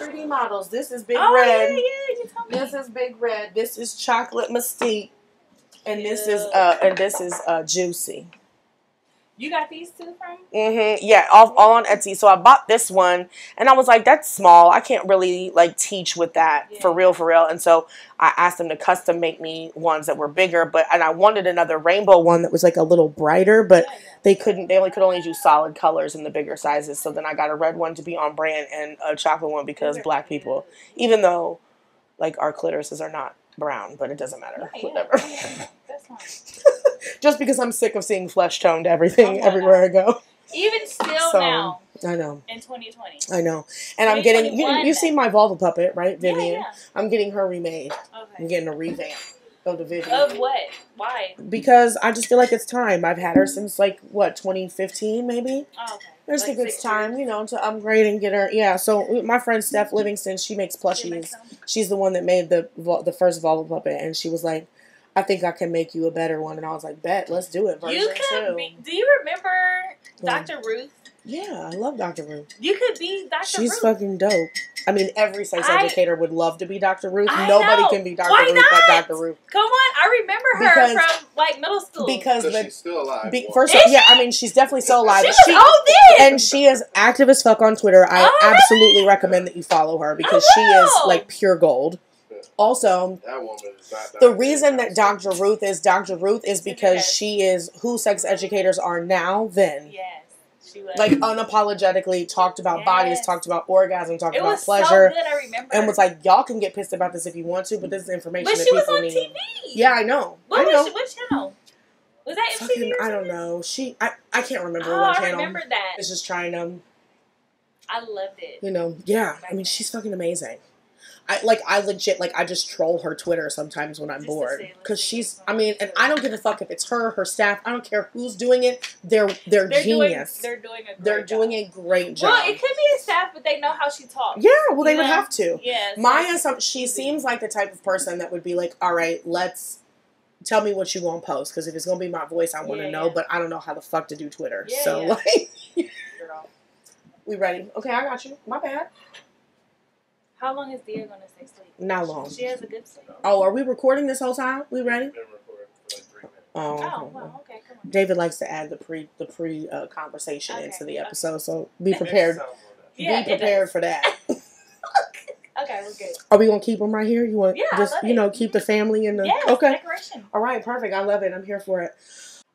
3D models. This is Big oh Red. yeah, yeah. You told me. This is Big Red. This is Chocolate Mystique. And this is uh and this is uh Juicy. You got these two from? Mm-hmm. Yeah, all, all on Etsy. So I bought this one, and I was like, "That's small. I can't really like teach with that for real, for real." And so I asked them to custom make me ones that were bigger, but and I wanted another rainbow one that was like a little brighter, but Yeah, yeah. they couldn't. They only could only do solid colors in the bigger sizes. So then I got a red one to be on brand and a chocolate one because black people, even though like our clitorises are not brown, but it doesn't matter. Yeah, yeah. Whatever. Yeah. Just because I'm sick of seeing flesh toned everything Oh everywhere I go. Even still So, now I know. in 2020. I know. And I'm getting you 2021 you see my vulva puppet, right, Vivian? yeah. I'm getting her remade. I'm getting a revamp of the Vivian. Of what? Why? because I just feel like it's time. I've had her since like what, 2015 maybe? Oh, okay. I just Like think it's time, years. you know, to upgrade and get her. Yeah, so uh, my friend Steph Livingston, she makes She plushies. makes? She's the one that made the the first vulva puppet, and she was like, "I think I can make you a better one." And I was like, "Bet, let's do it." Version You could two. be. Do you remember What? Dr. Ruth? Yeah, I love Dr. Ruth. You could be Dr. She's Ruth. fucking dope. I mean, every sex I- educator would love to be Dr. Ruth. I Nobody know. can be Dr. Why Ruth but not? Dr. Ruth. Come on, I remember her Because- from like middle school. Because Because the she's still alive. be, first, Is of, yeah, she? I mean, she's definitely still alive. she but was she- old then. and she is active as fuck on Twitter. I Oh, really? absolutely recommend that you follow her because she is oh, like pure gold. Also, that woman the reason that Dr. Ruth is Dr. Ruth is because because- she is who sex educators are now. Then, yes, she was. like unapologetically talked about bodies, talked about orgasm, talked it about was pleasure, so good. I remember. and was like, "Y'all can get pissed about this if you want to, but this is information but that she was on need." TV. Yeah, I know. What I was know. she, what channel? Was that Fucking, I don't know. She, I, I can't remember Oh, what I remember that. It's just trying to, I loved it. you know, yeah. I mean, she's fucking amazing. I like, I legit like, I just troll her Twitter sometimes when I'm Just bored because she's. I mean, and I don't give a fuck if it's her, her staff. I don't care who's doing it. They're they're, They're genius. doing. They're doing a. Great They're doing job. a great job. Well, it could be a staff, but they know how she talks. yeah, well, they would have to. Yes. Maya, some she seems like the type of person that would be like, all right, let's tell me what you gonna post because if it's gonna be my voice, I want to Yeah, know, yeah. but I don't know how the fuck to do Twitter. Yeah, so yeah. like, we ready? Okay, I got you. My bad. How long is Dia gonna stay asleep? Not long. She has a good sleep. Oh, are we recording this whole time? We ready? Been recording for like three minutes. Oh, okay. Oh, wow. Okay, come on. David likes to add the pre the pre uh, conversation Okay, into the episode, so be prepared. Sound. Yeah, be prepared for that. Okay, we're good. Are we gonna keep them right here? You want Yeah, I just love you know it. keep the family in the Yes, okay. decoration. All right, perfect. I love it. I'm here for it.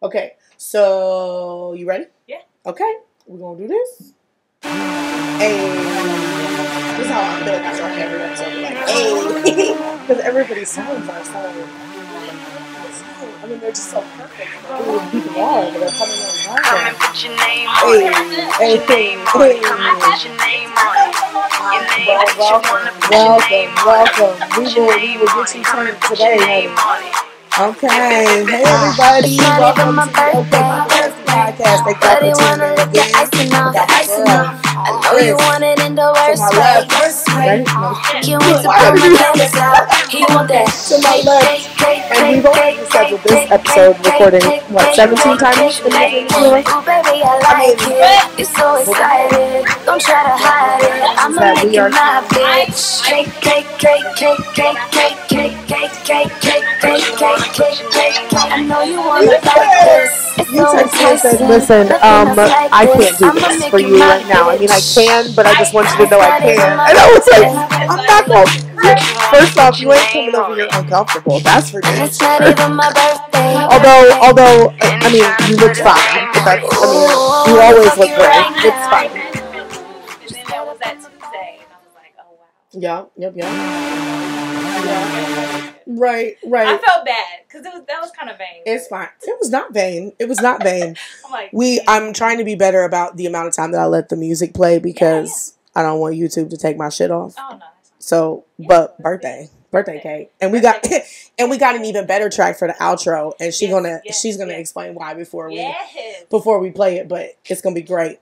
Okay, so you ready? Yeah. Okay, we're gonna do this. Hey, this is how I feel after every episode. Like, hey, because everybody's songs are so. I mean, they're just so perfect. Like, they wrong, they're coming in wrong. Come and put your name on it. Hey, hey, hey. Come and put your name on it. Your name, well, welcome, welcome, welcome. We will, we will get you turned today, honey. Okay, hey everybody, welcome to Open podcast. Thank y'all for tuning in again. I know you want it in the worst way left, ready? No. Can't wait to pull my panties out. He want that. To my left. And we've already scheduled this episode recording, what, 17 times Oh I like it. You're so excited. Don't try to hide it. I'ma That make we you are- my bitch. Cake, cake, cake, cake, cake, cake, cake, cake, cake, cake, cake, cake, cake, cake. I know you wanna like this. It's You so texted me and said, listen, um, I can't do this for you right now. I mean, I can, but I just want you to know I can. And I was like, I'm not going. First off, you ain't coming over here uncomfortable. That's for And damn it's not sure. even my birthday. Although, although, I I mean, you look fine. But that's, I mean, you always look great. It's fine. And then that was that Tuesday, and I was like, oh wow. Yeah, yep, yep. Yeah. Right, right. I felt bad because it was that was kind of vain. It's fine. It was not vain. It was not vain. I'm like, We, I'm trying to be better about the amount of time that I let the music play because I don't want YouTube to take my shit off. oh no. So, Yeah, but birthday, birthday cake, and we got, and we got an even better track for the outro, and she Yes, gonna, yes, she's gonna yes. explain why before we, before we play it, but it's gonna be great.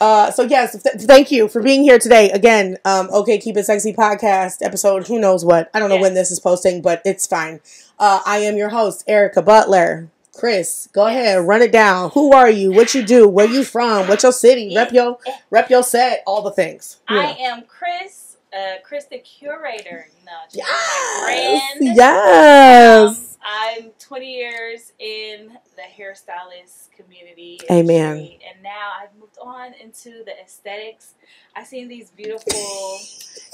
Uh, so yes, th- thank you for being here today again. Um, okay, keep it sexy podcast episode. Who knows what? I don't know when this is posting, but it's fine. Uh, I am your host, Erica Butler. Chris, go Yes. ahead, run it down. Who are you? What you do? Where you from? What's your city? Rep your, rep your set. All the things. know. I am Chris uh, Chris the curator. Yes. Yes. Um, I'm 20 years in the hairstylist community. Amen. industry, And now I've moved on into the aesthetics. I seen these beautiful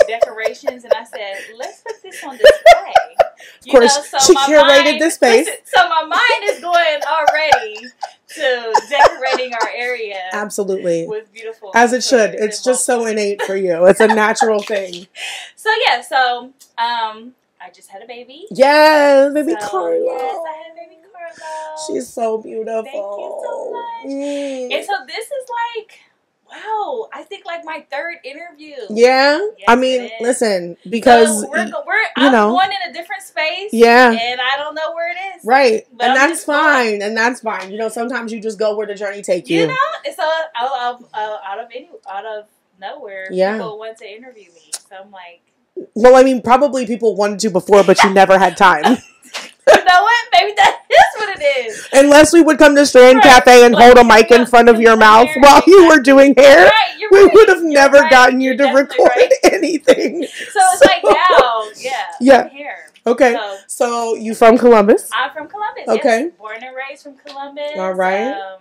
decorations, and I said, "Let's put this on display." You Of course, she my curated the space. so my mind is going already to decorating our area Absolutely. with beautiful. As it should. It's just so innate for you. It's a natural thing. So yeah, so um, I just had a baby. Yes, baby so, Carlo. Yes, I had baby She's so beautiful. Thank you so much. Mm. And so this is like, wow, I think like my third interview. Yeah, Yes, I mean, listen, because so we're, we're you I'm know. going in a different space. yeah, And I don't know where it is. right, But and I'm that's just going. fine, and that's fine. You know, sometimes you just go where the journey take you. You know, and so out of out of any out of nowhere, Yeah. people want to interview me. So I'm like, Well, I mean, probably people wanted to before, but you never had time. you know what? Maybe that is what it is. Unless we would come to Strand Right. Cafe and Like, hold a mic in front of your mouth here, while you were doing hair, Right, we right. would have You're never gotten you to record anything. So it's like now, yeah, Yeah. Here. Okay, So so you from Columbus? I'm from Columbus. Okay. Yes. Born and raised from Columbus. All right. Um,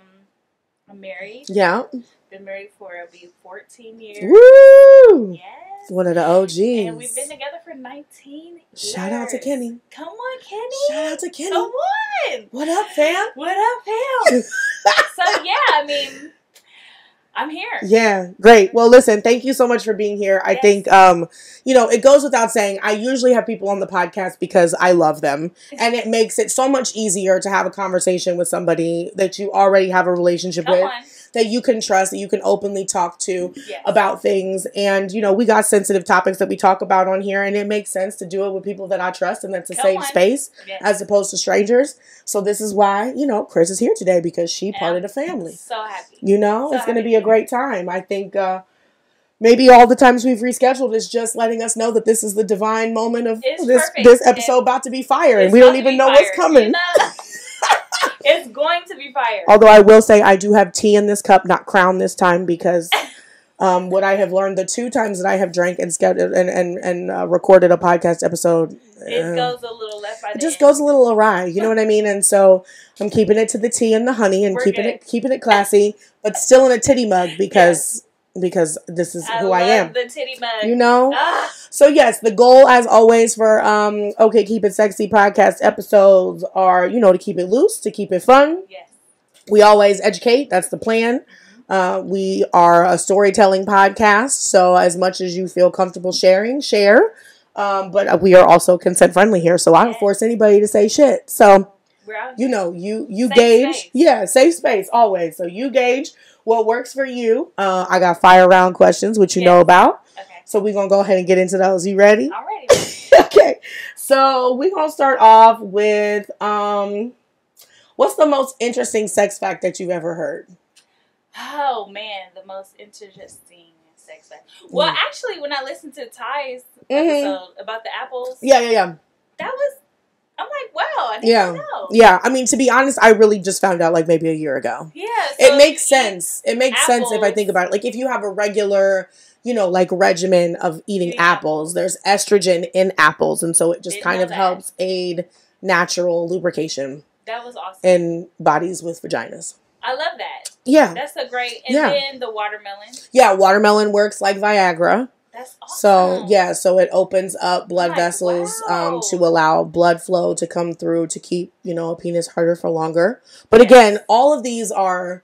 I'm married. Yeah. Been married for it'll be 14 years. Woo! Yes. One of the OGs. And we've been together for 19 Shout out to. Kenny. Come on, Kenny. Shout out to Kenny. Come on. What up, fam? What up, fam? so yeah, I mean, I'm here. Yeah, great. Well, listen, thank you so much for being here. I think, um, you know, it goes without saying, I usually have people on the podcast because I love them. And it makes it so much easier to have a conversation with somebody that you already have a relationship Come with, on. That you can trust, that you can openly talk to Yes. about things. And, you know, we got sensitive topics that we talk about on here, and it makes sense to do it with people that I trust and that's a Come safe on. space Yes. as opposed to strangers. So this is why, you know, Chris is here today because she part of the family. So happy. You know, So it's going to be a great time. I think uh, maybe all the times we've rescheduled is just letting us know that this is the divine moment of It's this perfect. this episode about to be fire, and we don't even know fire, what's coming. you know? It's going to be fire. Although I will say I do have tea in this cup, not crown this time, because um, what I have learned the two times that I have drank and scheduled and and, and uh, recorded a podcast episode. it uh, goes a little left by it the just end. goes a little awry, you know what I mean? And so I'm keeping it to the tea and the honey and We're keeping good. it keeping it classy, but still in a titty mug because because this is I who I am. the titty mug. You know? Ah, So yes, the goal as always for um okay, keep it sexy podcast episodes are, you know, to keep it loose, to keep it fun. yes. We always educate, that's the plan. Uh, we are a storytelling podcast, so as much as you feel comfortable sharing, share. Um, but we are also consent friendly here, so I don't Yes. force anybody to say shit. So you know you you Safe gauge space. yeah safe space always so you gauge what works for you uh i got fire round questions which you know about Okay. so we're gonna go ahead and get into those you ready Alrighty. okay so we're gonna start off with um what's the most interesting sex fact that you've ever heard Oh man, the most interesting sex fact. Well, Mm. actually, when I listened to Ty's Mhm. episode about the apples, yeah yeah yeah that was. I'm like, wow, I didn't Yeah. know. yeah i mean to be honest i really just found out like maybe a year ago Yeah. it makes sense. It makes sense if I think about it. Like if you have a regular, you know, like regimen of eating Eating apples, there's estrogen in apples, and so it just Didn't kind of that. helps aid natural lubrication That was awesome. in bodies with vaginas. I love that. Yeah, That's a great. And Yeah. then the watermelon. yeah. Watermelon works like Viagra, That's awesome. so yeah, so it opens up blood Like, vessels um, to allow blood flow to come through to keep you know a penis harder for longer. But Yes. again, all of these are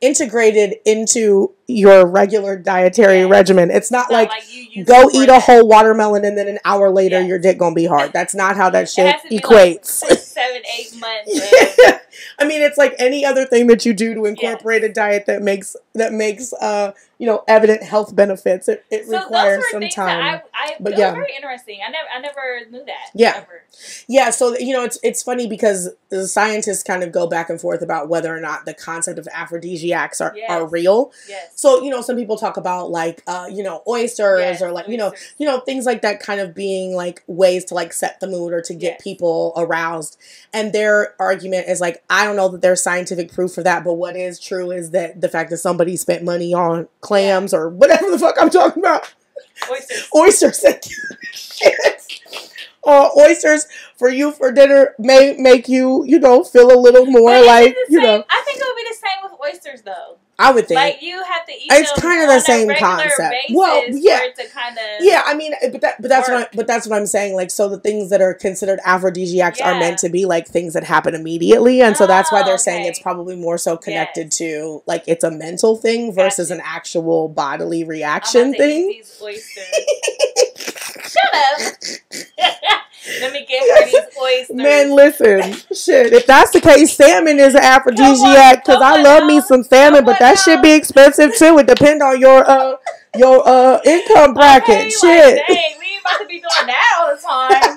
integrated into your regular dietary Yes. regimen. It's not It's not like, you go eat a whole watermelon and then an hour later Yes. your dick gonna be hard. That's not how that shit be like equates. six, seven, eight months. I mean, it's like any other thing that you do to incorporate a diet that makes that makes uh you know evident health benefits. It, it So requires some time. I, I But yeah. very interesting. I never, I never knew that. Yeah. Ever. Yeah, so you know it's it's funny because the scientists kind of go back and forth about whether or not the concept of aphrodisiacs are, Yes. are real. Yes. So you know some people talk about like uh you know oysters Yes, or like you know you know things like that kind of being like ways to like set the mood or to get Yes. people aroused and their argument is like i don't know that there's scientific proof for that but what is true is that the fact that somebody spent money on clams or whatever the fuck i'm talking about Oysters. oysters. Thank you. Uh, oysters for you for dinner may make you, you know, feel a little more But is it like, you know, I think it would be the same with oysters, though. I would think. Like you have to eat. It's them kinda the same concept. Well, yeah. For it to kind of. yeah, I mean, but that, but that's what, I, but that's what I'm saying. Like, so the things that are considered aphrodisiacs are meant to be like things that happen immediately, and so that's why Oh, they're saying it's probably more so connected to like it's a mental thing versus Gotcha. an actual bodily reaction thing. Shut up. Let me get her these oysters. Man, listen, shit. If that's the case, salmon is an aphrodisiac because I love now. me some salmon, but that now. should be expensive too. It depend on your uh your uh income bracket. Okay, shit, Like, dang, we ain't about to be doing that all the time.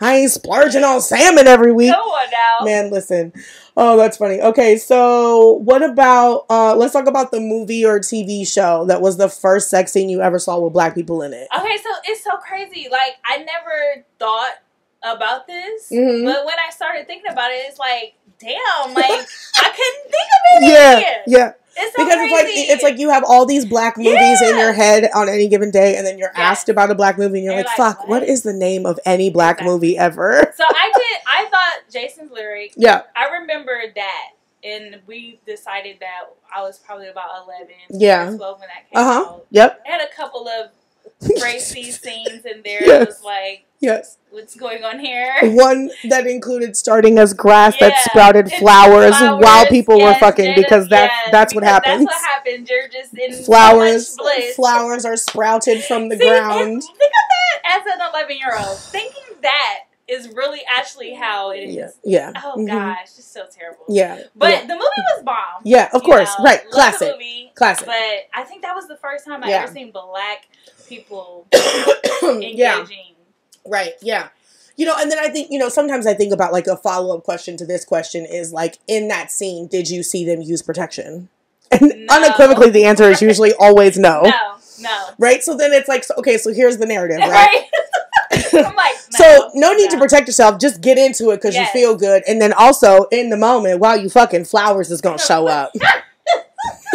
I ain't splurging on salmon every week. Come on now. Man, listen. Oh, that's funny. Okay, so what about uh let's talk about the movie or TV show that was the first sex scene you ever saw with black people in it. Okay, so it's so crazy. Like I never thought about this, Mhm. but when I started thinking about it, it's like, damn, like I couldn't think of it. Yeah, yeah. It's so Because it's like it's like you have all these black movies in your head on any given day, and then you're asked about a black movie, and you're like, you're like, "Fuck, what? what is the name of any black Exactly. movie ever?" So I did. I thought Jason's lyric. Yeah, I remember that, and we decided that I was probably about eleven, Yeah. twelve when that came uh huh. out. Yep. I had a couple of racy scenes in there. Yes. It was like, Yes. what's going on here? One that included starting as grass that sprouted it's flowers, while flowers, people were fucking because that's yes, that's what happens. That's what happens. You're just in flowers so flowers are sprouted from the See, ground. Think of that as an 11 year old. Thinking that is really actually how it is. Yeah. Yeah. Oh Mhm. gosh, it's so terrible. Yeah. But yeah. the movie was bomb. Yeah, of course. know. Right. Love Classic. movie, Classic. but I think that was the first time I Yeah. ever seen black people yeah. engaging. Right. Yeah. You know, and then I think, you know, sometimes I think about like a follow up question to this question is like, in that scene, did you see them use protection? And No. unequivocally, the answer is usually always no. No, no. Right? So then it's like, so, okay, so here's the narrative, right? Right? I'm like, So no need to protect yourself. Just get into it because Yes. you feel good, and then also in the moment while you fucking flowers is gonna show up. because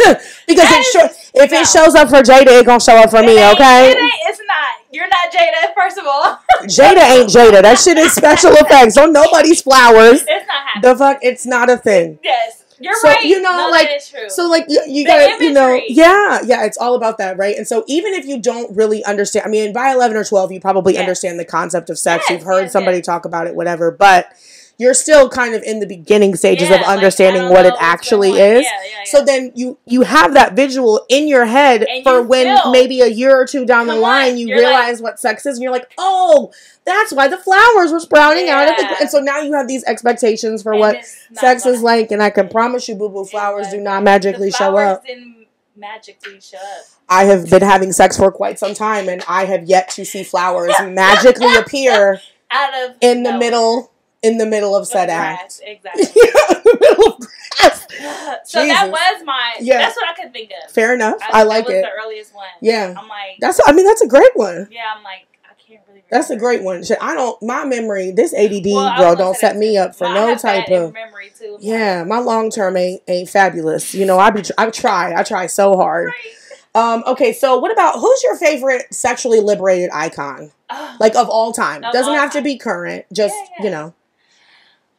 That it is- sure, if no. it shows up for Jada, it gonna show up for It me. Okay, It ain't, it's not. You're not Jada, first of all. Jada ain't Jada. That shit is special effects. Don't nobody's flowers. It's not happening. The fuck, it's not a thing. yes. You're So, right. you know, no, like- that is true. So like you, you gotta, you know, yeah, yeah, it's all about that, right? And so even if you don't really understand, I mean, by eleven or twelve, you probably Yes. understand the concept of sex. Yes, You've heard yes, somebody talk about it, whatever, but you're still kind of in the beginning stages Yeah, of understanding don't what it actually is. Yeah, yeah. So then you you have that visual in your head And for you when maybe a year or two down the Come on, line you you're like- realize what sex is, and you're like, oh, that's why the flowers were sprouting out of the. And so now you have these expectations for And what sex is like, and I can promise you, boo boo, flowers do wasn't. magically show up. Didn't magically show up. I have been having sex for quite some time, and I have yet to see flowers magically appear Out of in the middle in the middle of said grass, act. Exactly. in the middle of grass. so that was my. Yeah. That's what I could think of. Fair enough. I, I like that was it. the earliest one. Yeah, I'm like, that's. I mean, that's a great one. yeah. I'm like, I can't really. That's a great one. I don't. My memory, this ADD Well, girl, don't set me up for no type of. memory too. Yeah, my long term ain't ain't fabulous. You know, I be I try I try so hard. right. Um, okay, so what about who's your favorite sexually liberated icon? Like of all time. Of Doesn't all have to be current. Just Yeah, yeah. you know.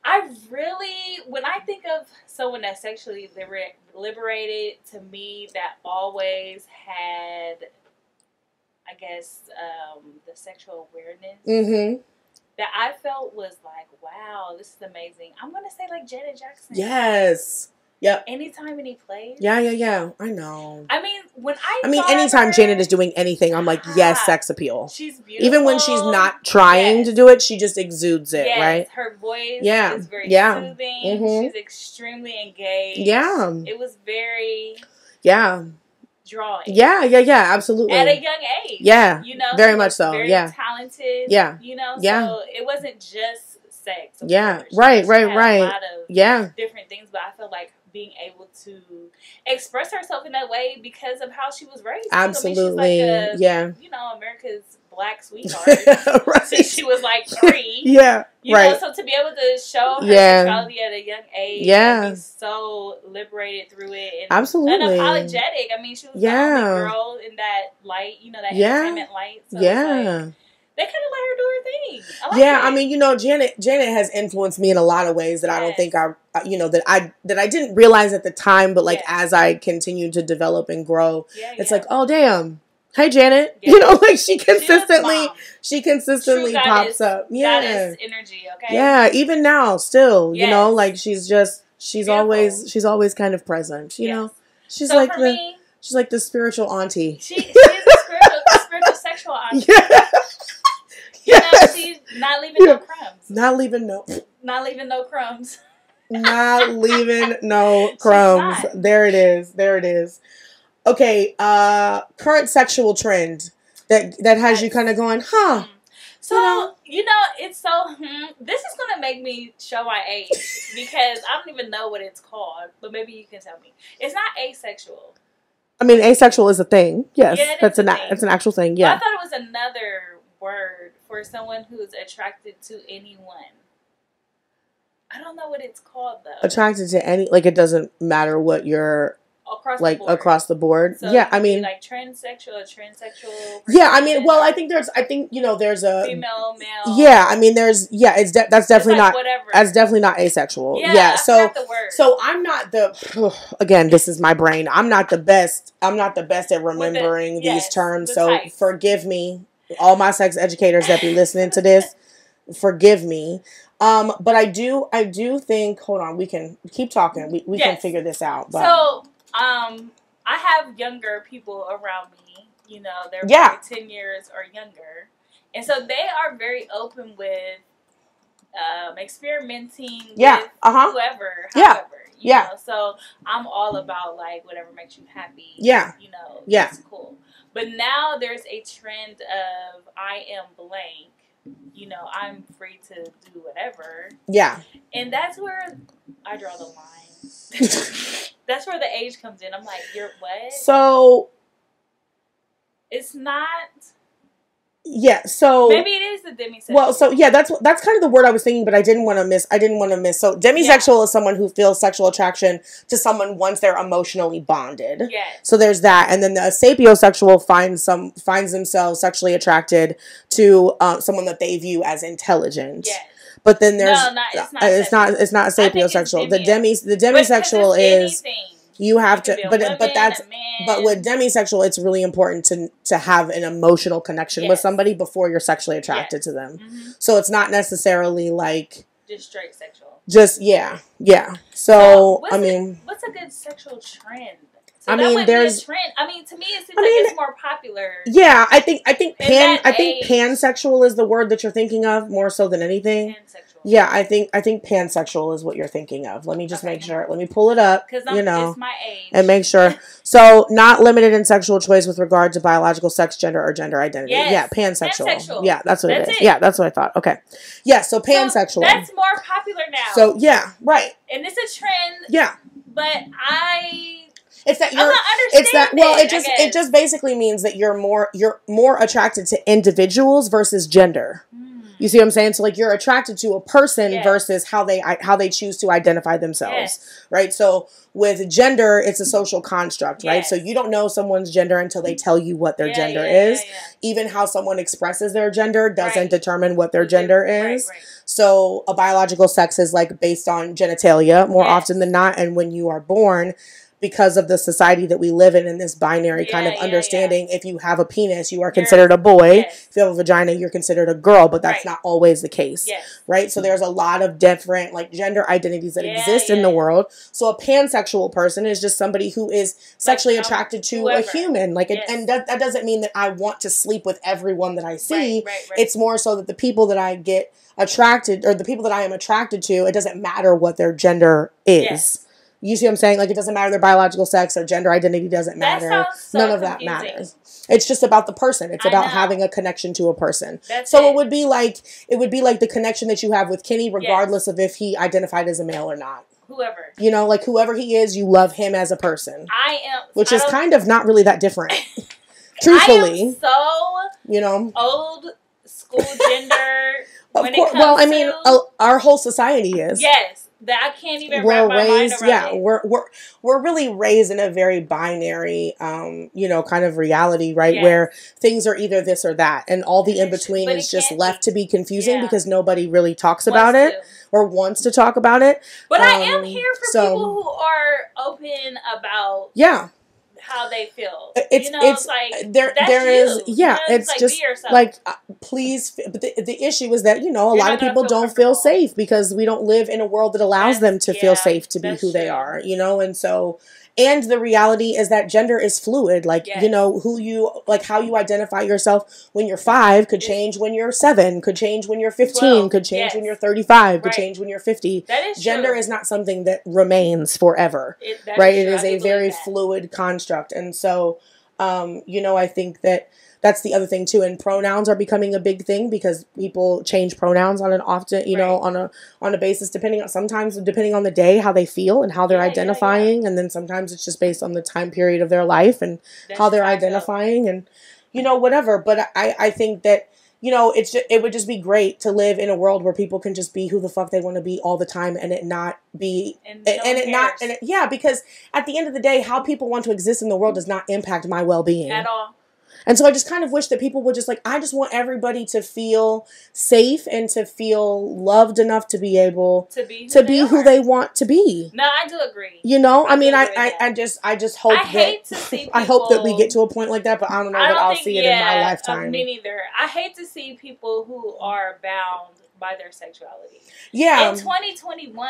I really, when I think of someone that's sexually liber- liberated, to me, that always had, I guess, um, the sexual awareness Mm-hmm. that I felt was like, wow, this is amazing. I'm gonna say like Janet Jackson. Yes. Yep. Anytime any plays. Yeah, yeah, yeah. I know. I mean, when I I mean, anytime her, Janet is doing anything, I'm like, yes, sex appeal. she's beautiful. Even when she's not trying Yes. to do it, she just exudes it, yes, right? Her voice Yeah, is very yeah. soothing. Mhm. She's extremely engaged. Yeah. It was very Yeah. drawing. Yeah, yeah, yeah, absolutely. At a young age. Yeah, You know, very much so, Very yeah. talented. Yeah. You know, Yeah. so it wasn't just sex. Yeah, course. right, She right, right. A lot of yeah. different things, but I feel like being able to express herself in that way because of how she was raised. too. I mean, she's Absolutely. like a, yeah. You know, America's black sweetheart right. since she was like three. yeah. You right. know, so to be able to show her Yeah. sexuality at a young age, Yeah. be so liberated through it, and Absolutely. unapologetic. I mean, she was Yeah. the only girl in that light, you know, that Yeah. entertainment light. So yeah. like, they kind of let her do her thing. I like yeah. I mean, you know, Janet Janet has influenced me in a lot of ways that I don't think I, you know, that I that I didn't realize at the time, but like Yeah. as I continue to develop and grow, yeah, it's yeah. like, oh damn, hey Janet, Yeah. you know, like she consistently she consistently True pops goddess- up, yeah, energy, okay? yeah, even now, still, you know, like she's just she's Beautiful. always she's always kind of present, you Yes. know, she's so like the me, she's like the spiritual auntie, she, she is a spiritual, a spiritual sexual auntie. yeah, You know, she's not leaving Yeah. no crumbs. not leaving no. Not leaving no crumbs. not leaving no crumbs. There it is. There it is. Okay, uh current sexual trend that that has you kind of going, huh? So You know? you know, it's so. Hmm, this is gonna make me show my age because I don't even know what it's called. But maybe you can tell me. It's not asexual. I mean, asexual is a thing. Yes, Yeah, that's an a a- thing. it's an actual thing. But I thought it was another word for someone who's attracted to anyone. I don't know what it's called though. Attracted to any like it doesn't matter what you're across like the board. across the board. So yeah, I mean like transsexual, or transsexual. Yeah, I mean, well, I think there's I think, you know, there's a female, male. Yeah, I mean there's yeah, it's de- that's definitely like not whatever. that's definitely not asexual. yeah. Yeah, so the. So I'm not the again, this is my brain. I'm not the best. I'm not the best at remembering these yes, terms. the So types. forgive me, all my sex educators that be listening to this. Forgive me. Um, but I do I do think hold on, we can keep talking. We we can figure this out. But So, um, I have younger people around me. You know, they're Yeah. probably ten years or younger, and so they are very open with um, experimenting. yeah, with uh-huh. whoever, Yeah. however. You Yeah. Know? So I'm all about like whatever makes you happy. Yeah. You know. Yeah. It's cool. But now there's a trend of I am blank. You know, I'm free to do whatever. Yeah. And that's where I draw the line. that's where the age comes in. I'm like, you're what? So it's not. Yeah, so Maybe it is the demisexual. Well, so yeah, that's that's kind of the word I was thinking, but I didn't want to miss. I didn't want to miss. So demisexual is someone who feels sexual attraction to someone once they're emotionally bonded. yes. So there's that, and then the sapiosexual finds some finds themselves sexually attracted to uh, someone that they view as intelligent. Yes. But then there's No, not- it's not uh, it's not it's not think it's sapiosexual. The demio. demi the demisexual is anything. You have It to, a but woman, but that's but with demisexual, it's really important to to have an emotional connection with somebody before you're sexually attracted to them. Mhm. So it's not necessarily like just straight sexual. just yeah, yeah. So, I a- mean, What's a good sexual trend? So I mean, a there's- trend. I mean, to me, it seems I like it's more popular. yeah, I think I think pan I think pansexual is the word that you're thinking of more so than anything. Pansexual. Yeah, I think I think pansexual is what you're thinking of. Let me just Okay. make sure. Let me pull it up. Because You know, it's my age. and make sure. So, not limited in sexual choice with regard to biological sex, gender, or gender identity. Yes, Yeah, pansexual. pansexual. Yeah, that's what That's it is. it. Yeah, that's what I thought. Okay. Yeah, so So pansexual. that's more popular now. So yeah, right. and it's a trend, Yeah, but I it's that I'm you're. not. It's that well. It just it just basically means that you're more you're more attracted to individuals versus gender. Hmm. You see what I'm saying? So like you're attracted to a person Yes. versus how they how they choose to identify themselves, Yes. right? So with gender, it's a social construct, right? So you don't know someone's gender until they tell you what their Yeah, gender yeah, is. yeah. Even how someone expresses their gender doesn't Right. determine what their Right, gender right, is. right. So a biological sex is like based on genitalia more Yes. often than not, and when you are born. Because of the society that we live in, in this binary kind of yeah, understanding, if you have a penis, you are considered a boy. Yes. If you have a vagina, you're considered a girl, but that's Right. not always the case Yes. right? So there's a lot of different like gender identities that Yeah, exist in the world. So a pansexual person is just somebody who is sexually um, attracted to whoever. a human. Like, Yes. and that, that doesn't mean that I want to sleep with everyone that I see. Right, right. It's more so that the people that I get attracted or the people that I am attracted to, it doesn't matter what their gender is. Yes. You see what I'm saying? Like it doesn't matter their biological sex, their gender identity doesn't matter. so None of that matters. It's just about the person. It's I about know. having a connection to a person. That's So it. it would be like it would be like the connection that you have with Kenny, regardless of if he identified as a male or not. Whoever. You know, like whoever he is, you love him as a person, I am. which I is kind of not really that different. Truthfully, I am so you know. old school gender. Of when it course. Well, I mean, to- uh, our whole society is. yes, that I can't even we're raised yeah it. we're we're we're really raised in a very binary um you know kind of reality right Yes. where things are either this or that and all the in between is just left be. to be confusing Yeah. because nobody really talks Wants about it to. or wants to talk about it But I am Um, here for so- people who are open about yeah how they feel. It's- you know, it's- it's like there that's there you. is You yeah know, it's like, just like uh, please f- but the, the issue is that you know a You're lot of people feel don't feel safe because we don't live in a world that allows them That's- to feel safe to be who they are you know and so and the reality is that gender is fluid. Like you know who you like how you identify yourself when you're 5 could change when you're 7 could change when you're 15 Twelve, could change when you're 35 could change when you're 50 that is gender true. is not something that remains forever It- right? it is I a very fluid construct. And so um you know i think that that's the other thing too and pronouns are becoming a big thing because people change pronouns on an often you know on a on a basis depending on sometimes depending on the day how they feel and how they're Yeah, yeah, yeah. identifying and then sometimes it's just based on the time period of their life and That's how they're just I feel. identifying and you know whatever but i i think that you know it's just, it would just be great to live in a world where people can just be who the fuck they want to be all the time and it not be And, and, no and one it not and it, yeah because at the end of the day how people want to exist in the world does not impact my well-being at all. And so i just kind of wish that people would just like i just want everybody to feel safe and to feel loved enough to be able To be who to they be who they want to be No, I do agree. you know i, I mean I, I i just i just hope I that hate to see i hope that we get to a point like that but i don't know I that don't i'll think, see it in my yeah, uh, lifetime Me neither. I hate to see people who are bound by their sexuality. yeah In 2021,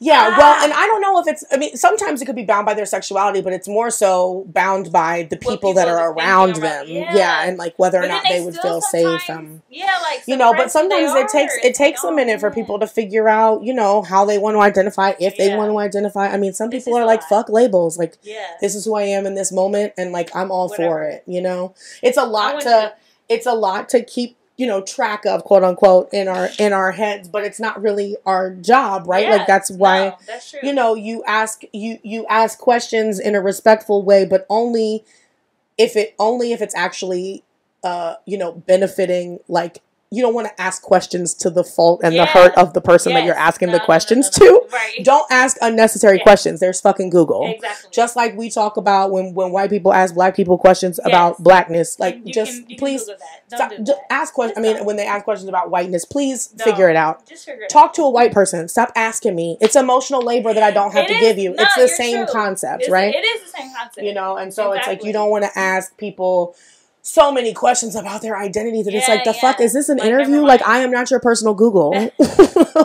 Yeah, Ah. well, and I don't know if it's. I mean, sometimes it could be bound by their sexuality, but it's more so bound by the people, people that are around them. yeah. Yeah. and like whether or but not then they would feel safe. Um, yeah, like you know, but they sometimes it takes, it takes a minute for people to figure out, you know, how they want to identify, if they Yeah. want to identify. I mean, some people are like, "Fuck labels," like Yeah, this is who I am in this moment, and like I'm all for it. You know, it's a lot want to it's a lot to keep you know track of quote unquote in our in our heads but it's not really our job right? Yeah, like that's why no, that's you know you ask you you ask questions in a respectful way but only if it only if it's actually uh you know benefiting like you don't want to ask questions to the fault and Yeah. the hurt of the person that you're asking No, the questions no, no. to Right. don't ask unnecessary Yeah. questions there's fucking google exactly. just like we talk about when when white people ask black people questions Yes. about blackness like You just can- please Google that. Don't stop ask questions i mean don't. when they ask questions about whiteness please Don't. figure it out Just figure it talk out. to a white person stop asking me it's emotional labor that i don't have It to is- give you it's the same true. concept It's- right It is the same concept. you know and so it's like you don't want to ask people so many questions about their identity that it's like the yeah. fuck is this an Like, interview like i am not your personal google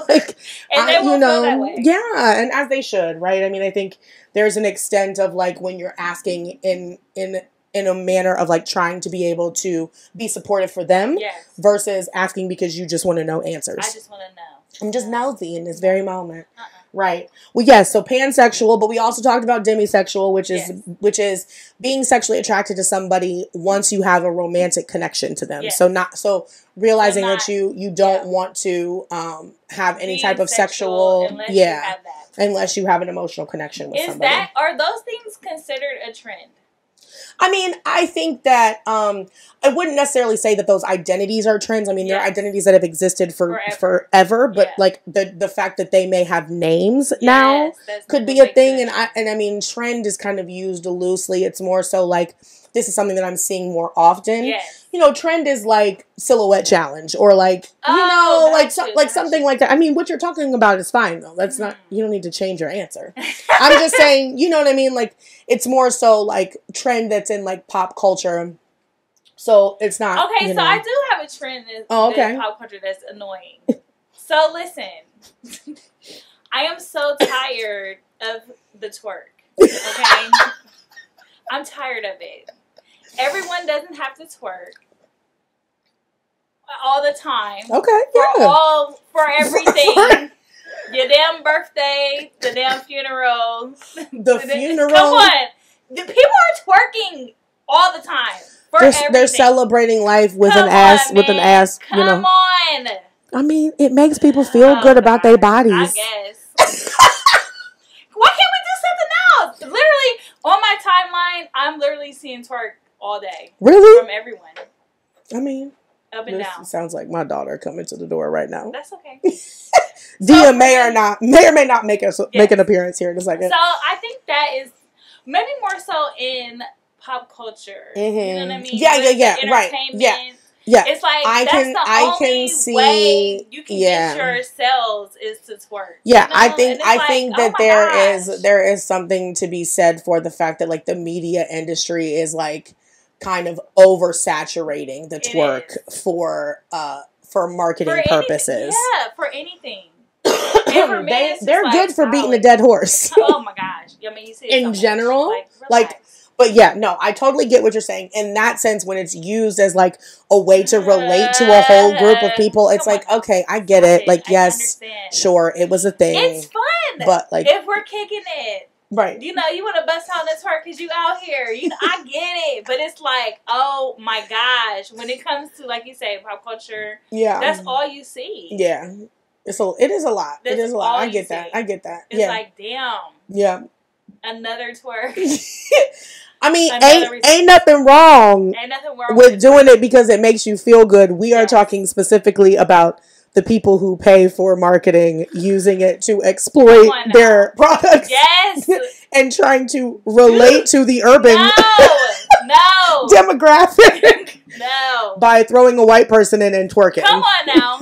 like I- you know that way. yeah and as they should right i mean i think there's an extent of like when you're asking in in in a manner of like trying to be able to be supportive for them Yes. versus asking because you just want to know answers I just want to know. i'm just nosy in this very moment Uh-uh. Right. Well, yes. So pansexual, but we also talked about demisexual, which is Yes. which is being sexually attracted to somebody once you have a romantic connection to them. Yes. So not so realizing So not- that you you don't yeah. want to um, have any Being type of sexual sexual, yeah, unless you have an emotional connection with Is somebody. that are those things considered a trend? I mean, I think that um, I wouldn't necessarily say that those identities are trends. I mean, they're identities that have existed for Forever. forever, but Yeah. like the the fact that they may have names now Yes, that's could be a thing it and I and I mean trend is kind of used loosely. It's more so like this is something that I'm seeing more often. Yes. You know, trend is like silhouette challenge or like you Oh, know like so, you, like something you. like that. I mean, what you're talking about is fine though. That's not Mm. you don't need to change your answer. I'm just saying, you know what I mean? Like it's more so like trend that's in like pop culture. So it's not Okay, you so know. I do have a trend in, Oh, in okay. pop culture that's annoying. so listen, I am so tired of the twerk. Okay, I'm tired of it. Everyone doesn't have to twerk all the time Okay, for yeah. all for everything. For- Your damn birthday, the damn funeral, the funeral. Come on, the people are twerking all the time for They're, everything. they're celebrating life with Come an ass on, with an ass, Come you know. on. I mean, it makes people feel Oh, good about their bodies. I guess. Why can't we do something else? Literally on my timeline, I'm literally seeing twerk all day Really? from everyone, I mean, up and down. sounds like my daughter coming to the door right now. That's okay. Dia So- may or not may or may not make us make an appearance here in a second. So I think that is maybe more so in pop culture. You know what I Mhm. mean? Yeah, With yeah, yeah, right. Yeah. yeah, It's like I that's can- the I only can see- way you can yeah. get your sales is to twerk. yeah. you I think I like, think oh that my there gosh. is there is something to be said for the fact that like the media industry is like kind of oversaturating the twerk for uh for marketing for purposes. Yeah, for anything. For they they're like, good for beating a dead horse. oh my gosh! I mean, In so general, like, like. But yeah, no, I totally get what you're saying. In that sense, when it's used as like a way to relate to a whole group of people, it's Come like, on. okay, I get it. Like, I yes, understand. sure, it was a thing. It's fun. but like, if we're kicking it, right. you know, you want to bust out this twerk because you out here. You know, I get it, but it's like, oh my gosh, when it comes to like you say, pop culture, Yeah. that's all you see. Yeah. It's a, it is a lot. it That's is a lot. I get that. see. I get that. It's yeah. like, damn, yeah. another twerk. I mean, Another ain't ain't nothing wrong Ain't nothing wrong with with doing it because it makes you feel good. We are talking specifically about the people who pay for marketing using it to exploit their products Yes. and trying to relate to the urban No. No. demographic No. by throwing a white person in and twerking. Come on now.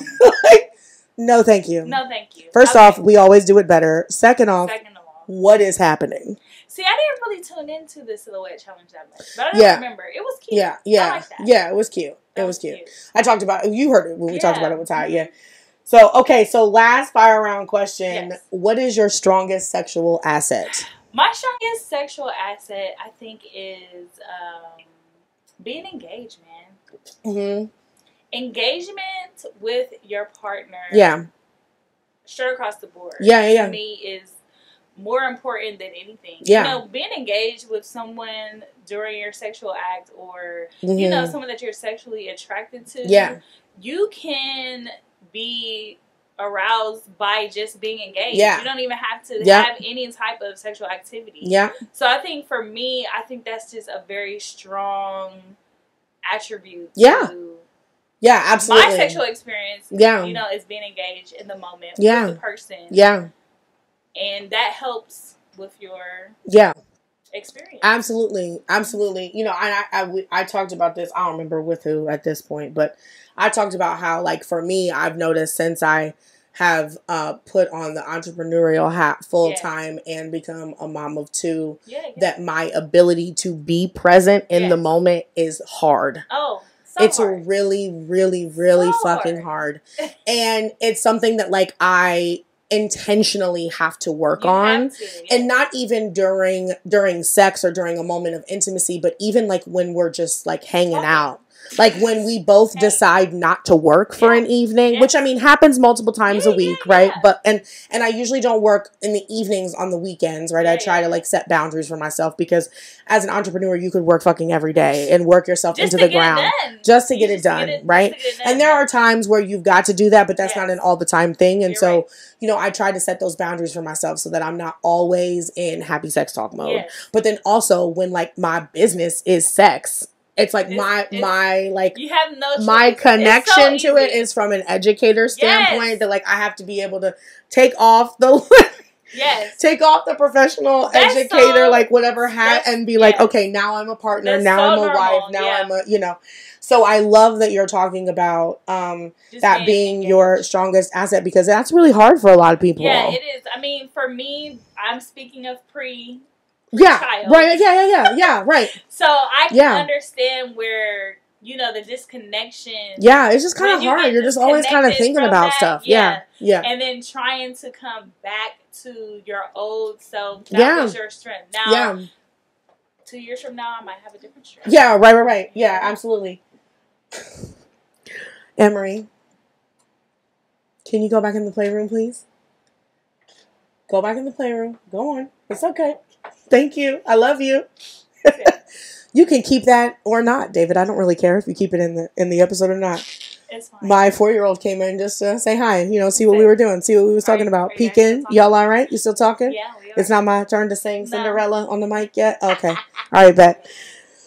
no, thank you. No, thank you. First Okay. off, we always do it better. Second off, Second of all. what is happening? See, I didn't really tune into the silhouette challenge that much, but I don't Yeah. remember. It was cute. Yeah, I yeah, like that. yeah. It was cute. That it was cute. I talked about you heard it when we talked about it with Ty. Yeah. So okay, so last fire round question: Yes. What is your strongest sexual asset? My strongest sexual asset, I think, is um, being engaged, man. Mm-hmm. Engagement with your partner, Yeah, straight across the board. Yeah, yeah, yeah. To me, is more important than anything. Yeah. You know, being engaged with someone during your sexual act, or you Mhm. know, someone that you're sexually attracted to. Yeah. You can be aroused by just being engaged. Yeah. You don't even have to Yeah. have any type of sexual activity. yeah, So I think for me, I think that's just a very strong attribute. Yeah. To yeah. Absolutely. my sexual experience. Yeah. You know, is being engaged in the moment Yeah. with the person. yeah, And that helps with your yeah. experience. Absolutely, absolutely. You know, I, I, I, I talked about this. I don't remember with who at this point, but I talked about how, like, for me, I've noticed since I have uh, put on the entrepreneurial hat full time and become a mom of two, yeah, yeah. that my ability to be present in the moment is hard. oh, so it's hard. really, really, really So fucking hard. and it's something that, like, I intentionally have to work You on to, yeah. and not even during during sex or during a moment of intimacy but even like when we're just like hanging Okay. out like when we both decide not to work for Yeah. an evening Yeah. which i mean happens multiple times Yeah, a week right but and and i usually don't work in the evenings on the weekends right i try to like set boundaries for myself because as an entrepreneur you could work fucking every day and work yourself just into the ground just to get it just to done, just to right? it done. and there are times where you've got to do that but that's not an all the time thing and You're so right. you know i try to set those boundaries for myself so that i'm not always in happy sex talk mode but then also when like my business is sex it's like It's- my it's- my like You have no choice. my It's so connection to it is from an educator standpoint Yes. that like i have to be able to take off the yes. take off the professional That's educator so- like whatever hat and be like yes. okay now i'm a partner That's now so i'm a normal, wife now yeah. i'm a you know so i love that you're talking about um that being your strongest asset because that's really hard for a lot of people Yeah, it is. I mean, for me, I'm speaking of pre. Yeah child. right yeah yeah yeah yeah right So I can Yeah. understand where you know the disconnection. yeah it's just kind of you hard you're just always kind of thinking about that, stuff yeah. yeah yeah And then trying to come back to your old self. That Yeah. was your strength. Now, yeah two years from now, I might have a different strength. yeah right right right yeah absolutely emery can you go back in the playroom please go back in the playroom go on it's okay thank you i love you you can keep that or not david i don't really care if you keep it in the in the episode or not It's fine. my four-year-old came in just to say hi you know see what we were doing see what we was talking you- about Peeking, you peek actually in talking? y'all all right you still talking yeah, we are. it's not my turn to sing No. cinderella on the mic yet okay all right bet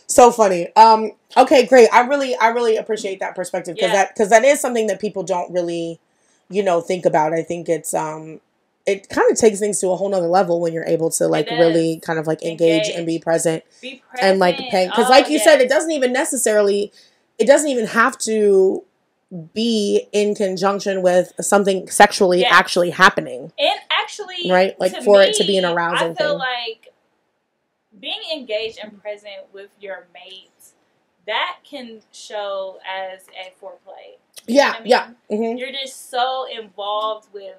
so funny. Um, okay, great. I really, I really appreciate that perspective because Yeah. that because that is something that people don't really, you know, think about. I think it's um, it kind of takes things to a whole nother level when you're able to like really kind of like engage, Engage. and be present Be present. and like paying because Oh, like you said, it doesn't even necessarily, it doesn't even have to be in conjunction with something sexually actually happening. And actually, Right? Like, for it to be an me, arousing I feel thing. like being engaged and present with your mate that can show as a foreplay. You Yeah, I yeah, mean? hmm You're just so involved with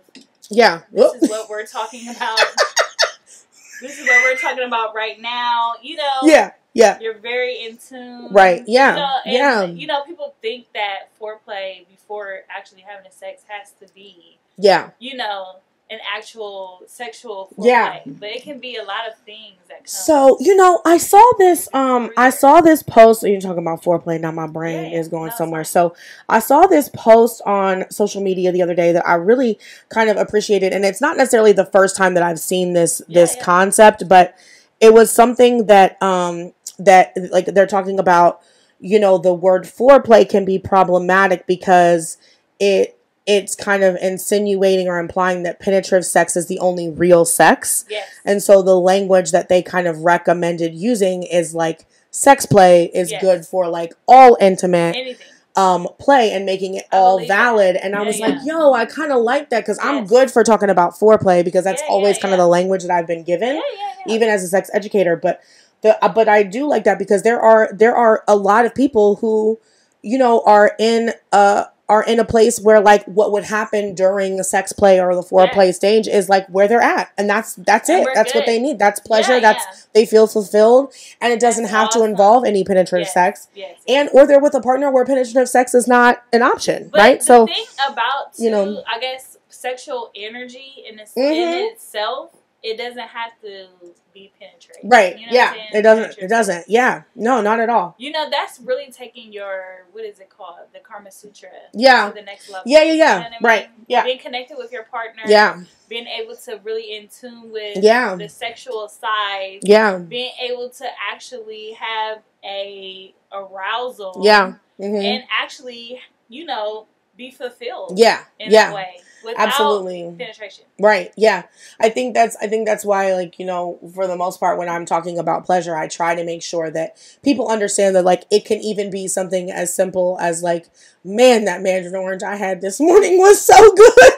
yeah. this Whoop. is what we're talking about. this is what we're talking about right now. You know, yeah, yeah. you're very in tune. Right, yeah, You know, and, yeah. You know, people think that foreplay before actually having a sex has to be, Yeah. you know, an actual sexual foreplay. Yeah. But it can be a lot of things that come. So, you know, I saw this um I saw this post you're talking about foreplay, now my brain Yeah, is going no, somewhere. fine. So I saw this post on social media the other day that I really kind of appreciated and it's not necessarily the first time that I've seen this Yeah, this yeah. concept, but it was something that um that like they're talking about, you know, the word foreplay can be problematic because it it's kind of insinuating or implying that penetrative sex is the only real sex. yes. And so the language that they kind of recommended using is like sex play is Yes. good for like all intimate anything. um play and making it all believe that. valid. And I Yeah, was yeah. like, yo, I kind of like that because I'm good for talking about foreplay because that's Yeah, always yeah, kind of yeah. the language that I've been given Yeah, yeah, yeah. even as a sex educator but the uh, but I do like that because there are there are a lot of people who you know are in uh are in a place where like what would happen during the sex play or the foreplay stage is like where they're at. And that's that's And it. that's what they need. That's pleasure. Yeah, that's yeah. they feel fulfilled. And it doesn't That's have to involve any penetrative Yes, sex. Yes. and or they're with a partner where penetrative sex is not an option But right? the so thing about you you know- I guess sexual energy in, its, Mhm. in itself, it doesn't have to be penetrating. right You know yeah it doesn't it doesn't yeah no not at all You know, that's really taking your what is it called, the Karma Sutra, Yeah. to the next level. yeah yeah You yeah know what I mean? right yeah Being connected with your partner. yeah Being able to really in tune with Yeah. the sexual side. yeah Being able to actually have a arousal. yeah hmm And actually, you know, be fulfilled. yeah in yeah that way without absolutely. penetration. right yeah. I think that's i think that's why like you know for the most part when i'm talking about pleasure i try to make sure that people understand that like it can even be something as simple as like man that mandarin orange i had this morning was so good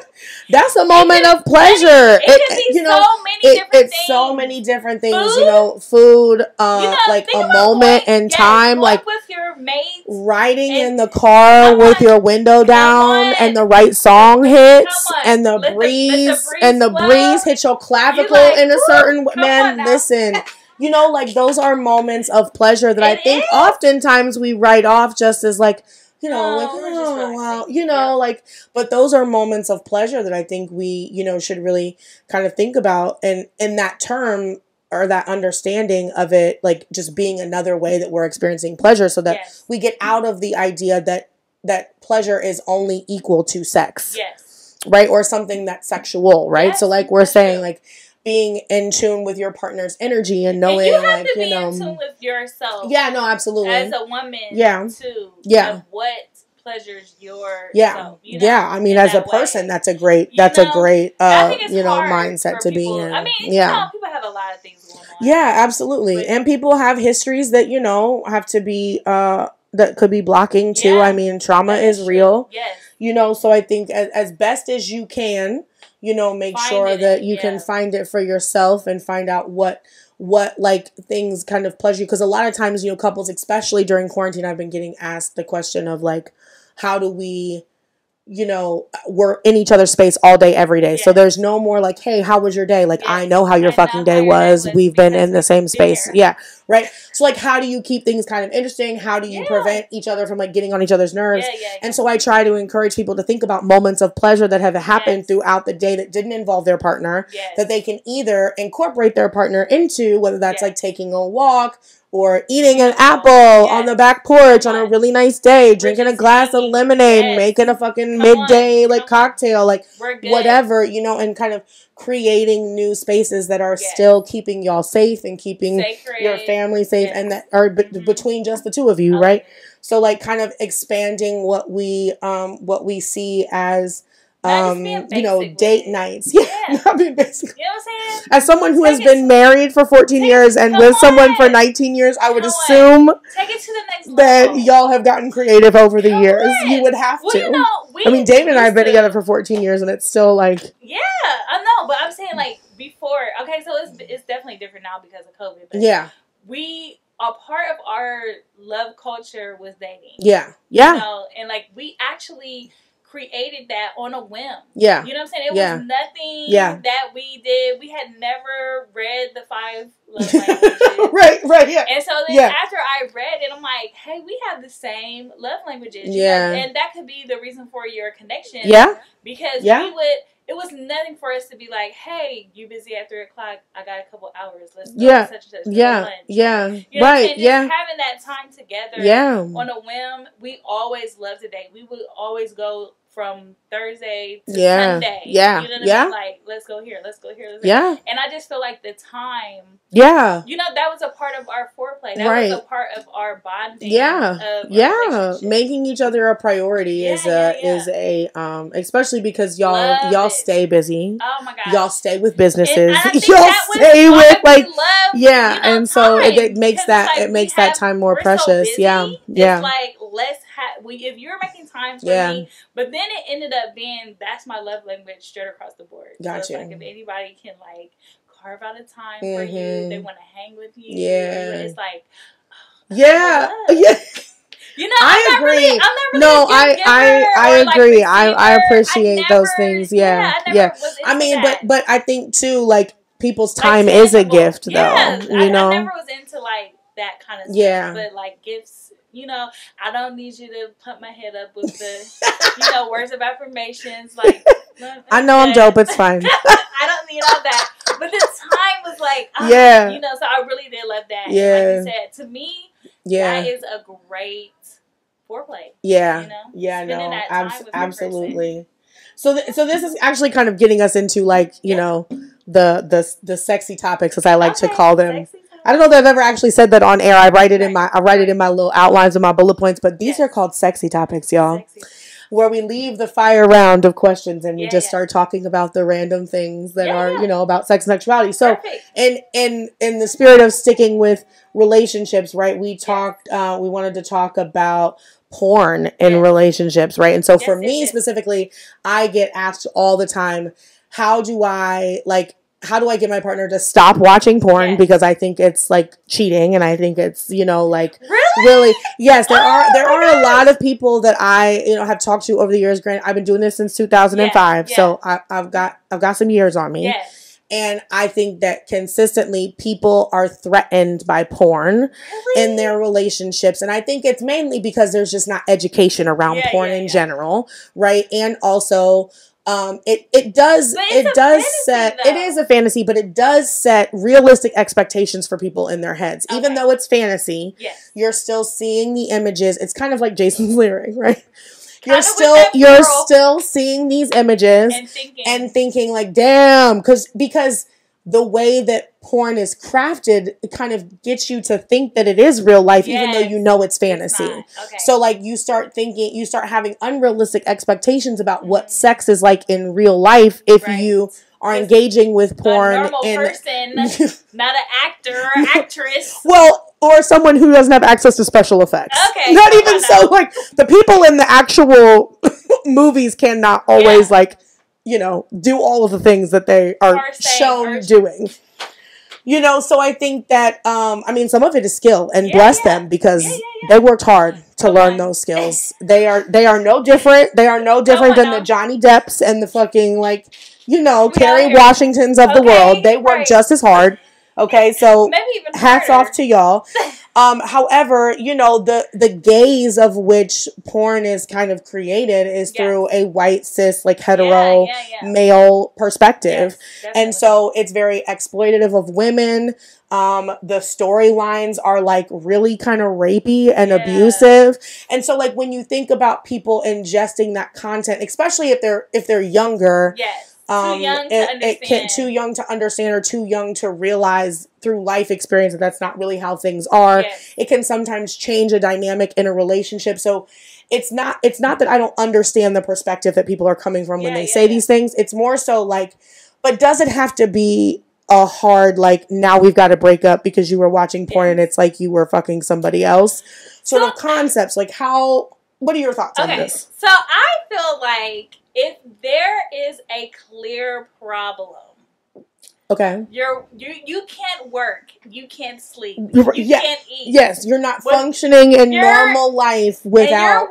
that's a moment can- of pleasure It, can be you know so many it, different it's things. so many different things Food? you know food uh You know, like a moment going- in time like with your mates. riding in the car with your window down and the right song hits and the Let the- the breeze breeze and the blow. breeze hits your clavicle like, in a certain come man listen you know like those are moments of pleasure that i think is. oftentimes we write off just as like you know No, like oh, oh relaxing. well you know Yeah. like but those are moments of pleasure that i think we you know should really kind of think about and in that term or that understanding of it like just being another way that we're experiencing pleasure so that yes. we get out of the idea that that pleasure is only equal to sex yes. right or something that's sexual right so like we're saying like being in tune with your partner's energy and And knowing you have like to you be know in tune with yourself. yeah no absolutely As a woman, Yeah. too. Yeah. What pleasures your yeah self, you know, yeah i mean as a way. person that's a great You that's a great uh you know mindset to people- be in I mean, yeah you know, people have a lot of things going on. Yeah, absolutely. But- and people have histories that, you know, have to be uh that could be blocking too. Yeah, I mean, trauma is real. Yes. You know, so I think as, as best as you can, you know, make Find sure it, that you yeah. can find it for yourself and find out what what like things kind of pleasure you because a lot of times, you know, couples especially during quarantine I've been getting asked the question of like how do we you know, we're in each other's space all day, every day. So there's no more like, hey, how was your day? Like, I know how your I fucking day was. was We've been in the same space. there. Yeah. Right. So, like, how do you keep things kind of interesting? How do you Yeah. prevent each other from like getting on each other's nerves? Yeah, yeah. And so I try to encourage people to think about moments of pleasure that have happened Yes. throughout the day that didn't involve their partner yes. that they can either incorporate their partner into, whether that's Yeah. like taking a walk or eating an Apple, yes. on the back porch on a really nice day, drinking a glass of lemonade, Yes. making a fucking Come on. midday like Come cocktail, like whatever, you know, and kind of creating new spaces that are Yes. still keeping y'all safe and keeping Sacred. your family safe and that are be- Mhm. between just the two of you, Okay. right? So like kind of expanding what we um what we see as um you know date nights. Yeah, Yeah. not being basic. You know what I'm saying? As someone who has Take it been married for 14 take- years and with someone for 19 years, I would Come on. assume Take it to the next that y'all have gotten creative over the Come years. on. You would have well, to. you know, I mean, David and I have been to- together for 14 years, and it's still like, Yeah, I know, but I'm saying like before. Okay, so it's it's definitely different now because of COVID. But yeah, we a part of our love culture was dating. yeah, You yeah, know, and like we actually created that on a whim. yeah, You know what I'm saying? It Yeah. was nothing Yeah. that we did. We had never read the five love languages. right, right, yeah, And so then Yeah. after I read it, I'm like, hey, we have the same love languages. Yeah. know? And that could be the reason for your connection. yeah, Because Yeah. we would it was nothing for us to be like, hey, you busy at three o'clock, I got a couple hours, let's go Yeah. such and such yeah, lunch. yeah, You know right. Yeah, having that time together yeah, on a whim, we always loved to date. We would always go from Thursday to Yeah. Sunday. Yeah. You know Yeah. I mean? Like, let's go here, let's go here, let's go yeah, And I just feel like the time, yeah, you know, that was a part of our foreplay. That Right. was a part of our bonding. Yeah. Of yeah. Making each other a priority Yeah, is a yeah, yeah. is a um, especially because y'all Love y'all it. stay busy. Oh my god. Y'all stay with businesses. Y'all stay with like yeah, you know, and so it, time. it makes that like it makes we that have- time more we're so precious. busy, yeah, It's yeah, like let's have we if you're making time for Yeah. me, but then it ended up being that's my love language straight across the board. so Got it's you. like if anybody can like carve out a time for you, they mm-hmm. want to hang with you. Yeah. it's like yeah, yeah. you know. I I'm really, agree. I'm not really No, a I- I- I like, agree. I- I appreciate those never- things. Yeah, I never yeah. I mean, that. but but I think too, like people's Like, time is a gift, though. You I, know. I never was into like that kind of stuff. Yeah. But like gifts, you know, I don't need you to pump my head up with the, you know, words of affirmations. Like, I know I'm dope. It's fine. I don't need all that. But the time was like, ah, Yeah. you know, so I really did love that. Yeah. Like you said, to me, Yeah, that is a great foreplay. yeah, you know, yeah. spending No, abs- with one person. absolutely. So, th- so this is actually kind of getting us into like you Yeah. know the the the sexy topics as I like to call them. sexy. I don't know if I've ever actually said that on air. I write it in my I write it in my little outlines of my bullet points, but these Yes. are called sexy topics, y'all. Sexy. Where we leave the fire round of questions and we Yeah, just yeah. start talking about the random things that Yeah, are, you know, about sex and sexuality. So Perfect. in in in the spirit of sticking with relationships, right? We talked uh we wanted to talk about porn in Yes. relationships, right? And so for me yes, yes. specifically, I get asked all the time, how do I like how do I get my partner to stop watching porn Yes. because I think it's like cheating and I think it's, you know, like Really? really yes there are Oh there my are a lot of people that i you know have talked to over the years grant i've been doing this since 2005 Yeah, so I, i've got i've got some years on me Yes. and i think that consistently people are threatened by porn Really? in their relationships and i think it's mainly because there's just not education around Yeah, porn yeah, in yeah. general right and also um, it, it does it does fantasy, set though. it is a fantasy but it does set realistic expectations for people in their heads even though it's fantasy Yes. you're still seeing the images. It's kind of like Jason's lyric, right? You're Kinda with still you're still seeing these images And thinking. and thinking like, damn, because because the way that porn is crafted kind of gets you to think that it is real life, even though you know it's It's fantasy. not. Okay. So like you start thinking, you start having unrealistic expectations about what Mhm. sex is like in real life if Right. you are engaging with a porn normal in person, not an actor or actress. Well, or someone who doesn't have access to special effects. Okay, Not even so like the people in the actual movies cannot always Yeah. like, you know, do all of the things that they are Are shown are- doing. You know, so I think that um I mean some of it is skill and Yeah, bless yeah. them because Yeah, they worked hard to Come learn on. those skills. They are they are no different. They are no different I than the. Johnny Depps and the fucking like you know, Kerry. Washingtons of the world. They work right. just as hard. Okay, so Maybe even hats off to y'all. Um, however, you know the the gaze of which porn is kind of created is Yeah. through a white cis like hetero yeah, yeah, male perspective. Yes, And so it's very exploitative of women. Um, the storylines are like really kind of rapey and abusive. And so like when you think about people ingesting that content, especially if they're if they're younger, yes, um, too young to it, understand. it can too young to understand or too young to realize through life experience that that's not really how things are. Yes. It can sometimes change a dynamic in a relationship. So it's not it's not that I don't understand the perspective that people are coming from when they yeah, say yeah. these things. It's more so like, but does it have to be a hard like now we've got to break up because you were watching porn Yeah. and it's like you were fucking somebody else sort So- of concepts like how what are your thoughts on Okay, this so I feel like if there is a clear problem, okay you're you you can't work, you can't sleep, You're- yeah, can't eat. yes you're not When functioning in normal life without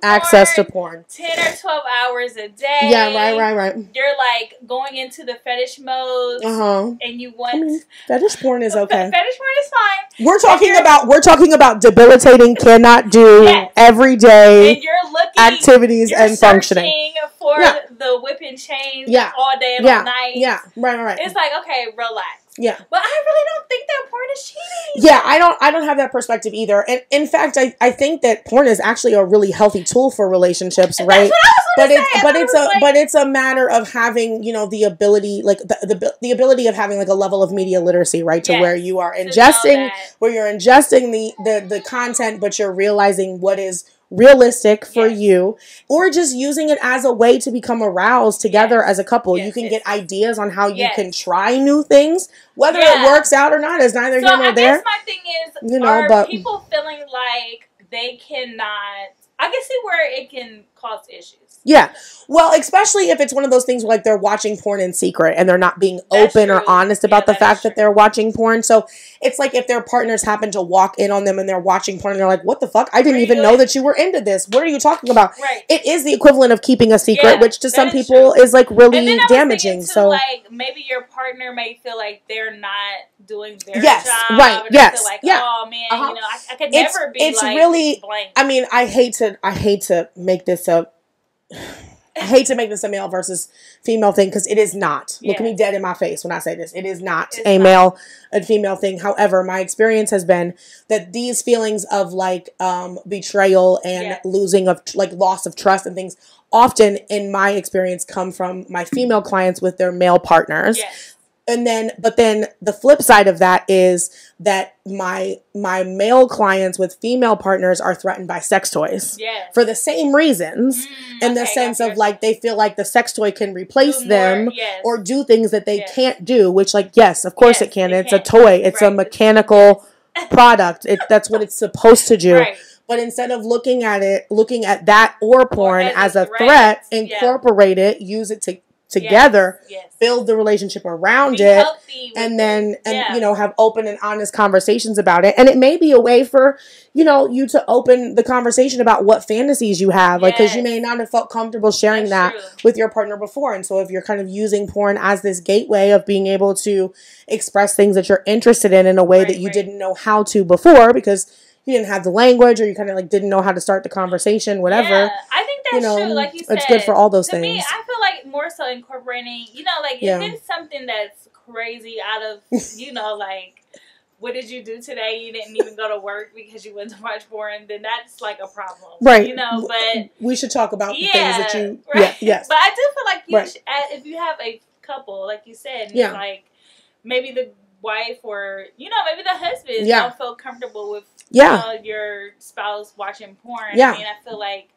access to porn ten or twelve hours a day. yeah right right right You're like going into the fetish mode, uh-huh and you I want mean, fetish porn is okay. Fetish porn is fine, We're talking about we're talking about debilitating, cannot do Yes. everyday and you're looking activities you're and functioning. For Yeah. the whipping chains Yeah. all day and Yeah, all night. Yeah, right, right, right. It's like okay, relax. Yeah. But I really don't think that porn is cheating. Yeah, I don't I don't have that perspective either. And in fact, I, I think that porn is actually a really healthy tool for relationships, right? what I was But it's say. But it's a like- but it's a matter of having, you know, the ability like the the, the ability of having like a level of media literacy, right? To Yes, where you are ingesting where you're ingesting the the the content but you're realizing what is realistic for Yes. you or just using it as a way to become aroused together Yes. as a couple you can yes. get ideas on how you Yes. can try new things whether Yeah. it works out or not is neither So here nor I there guess my thing is, You know, but- people feeling like they cannot? I can see where it can cause issues. Yeah well especially if it's one of those things where like they're watching porn in secret and they're not being That's open or true. honest Yeah, about the that is fact that they're watching porn so it's like if their partners happen to walk in on them and they're watching porn and they're like what the fuck i didn't What are you even know doing? that you were into this what are you talking about Right. it is the equivalent of keeping a secret, Yeah, which to some is people true. is like really then I was damaging. too, So like maybe your partner may feel like they're not doing their Yes, job. right, yes, like, yeah. oh man, Uh-huh. you know, I, I could It's- never be it's like really- blank. I mean, I hate to I hate to make this a I hate to make this a male versus female thing because it is not. Look Yeah. me dead in my face when I say this. It is not It's a not. male and female thing. However, my experience has been that these feelings of like um, betrayal and Yes. losing of like loss of trust and things often in my experience come from my female clients with their male partners. yes. And then but then the flip side of that is that my my male clients with female partners are threatened by sex toys Yes. for the same reasons Mm, in the okay, sense of like they feel like the sex toy can replace more, them yes. or do things that they Yes. can't do which like yes of course it can it it's can. a toy it's a mechanical product it, that's what it's supposed to do right. but instead of looking at it looking at that or porn as as, a threat, threat, yeah. incorporate it use it to together Yes. yes. build the relationship around Be it and then and Yeah. you know have open and honest conversations about it and it may be a way for you know you to open the conversation about what fantasies you have like because you may not have felt comfortable sharing That's that true. with your partner before and so if you're kind of using porn as this gateway of being able to express things that you're interested in in a way Right, that you right. didn't know how to before because you didn't have the language or you kind of like didn't know how to start the conversation whatever Yeah, I think that's you know, true. Like you said, it's good for all those to me, things. I feel like more so incorporating. You know, like Yeah. if it's something that's crazy out of, you know, like. What did you do today? You didn't even go to work because you went to watch porn. Then that's like a problem, Right. You know, but we should talk about yeah, the things that you right. yeah yes But I do feel like you, Right. should, uh, if you have a couple, like you said, Yeah. like maybe the wife or you know maybe the husband Yeah. don't feel comfortable with yeah know, your spouse watching porn. Yeah. I mean, I feel like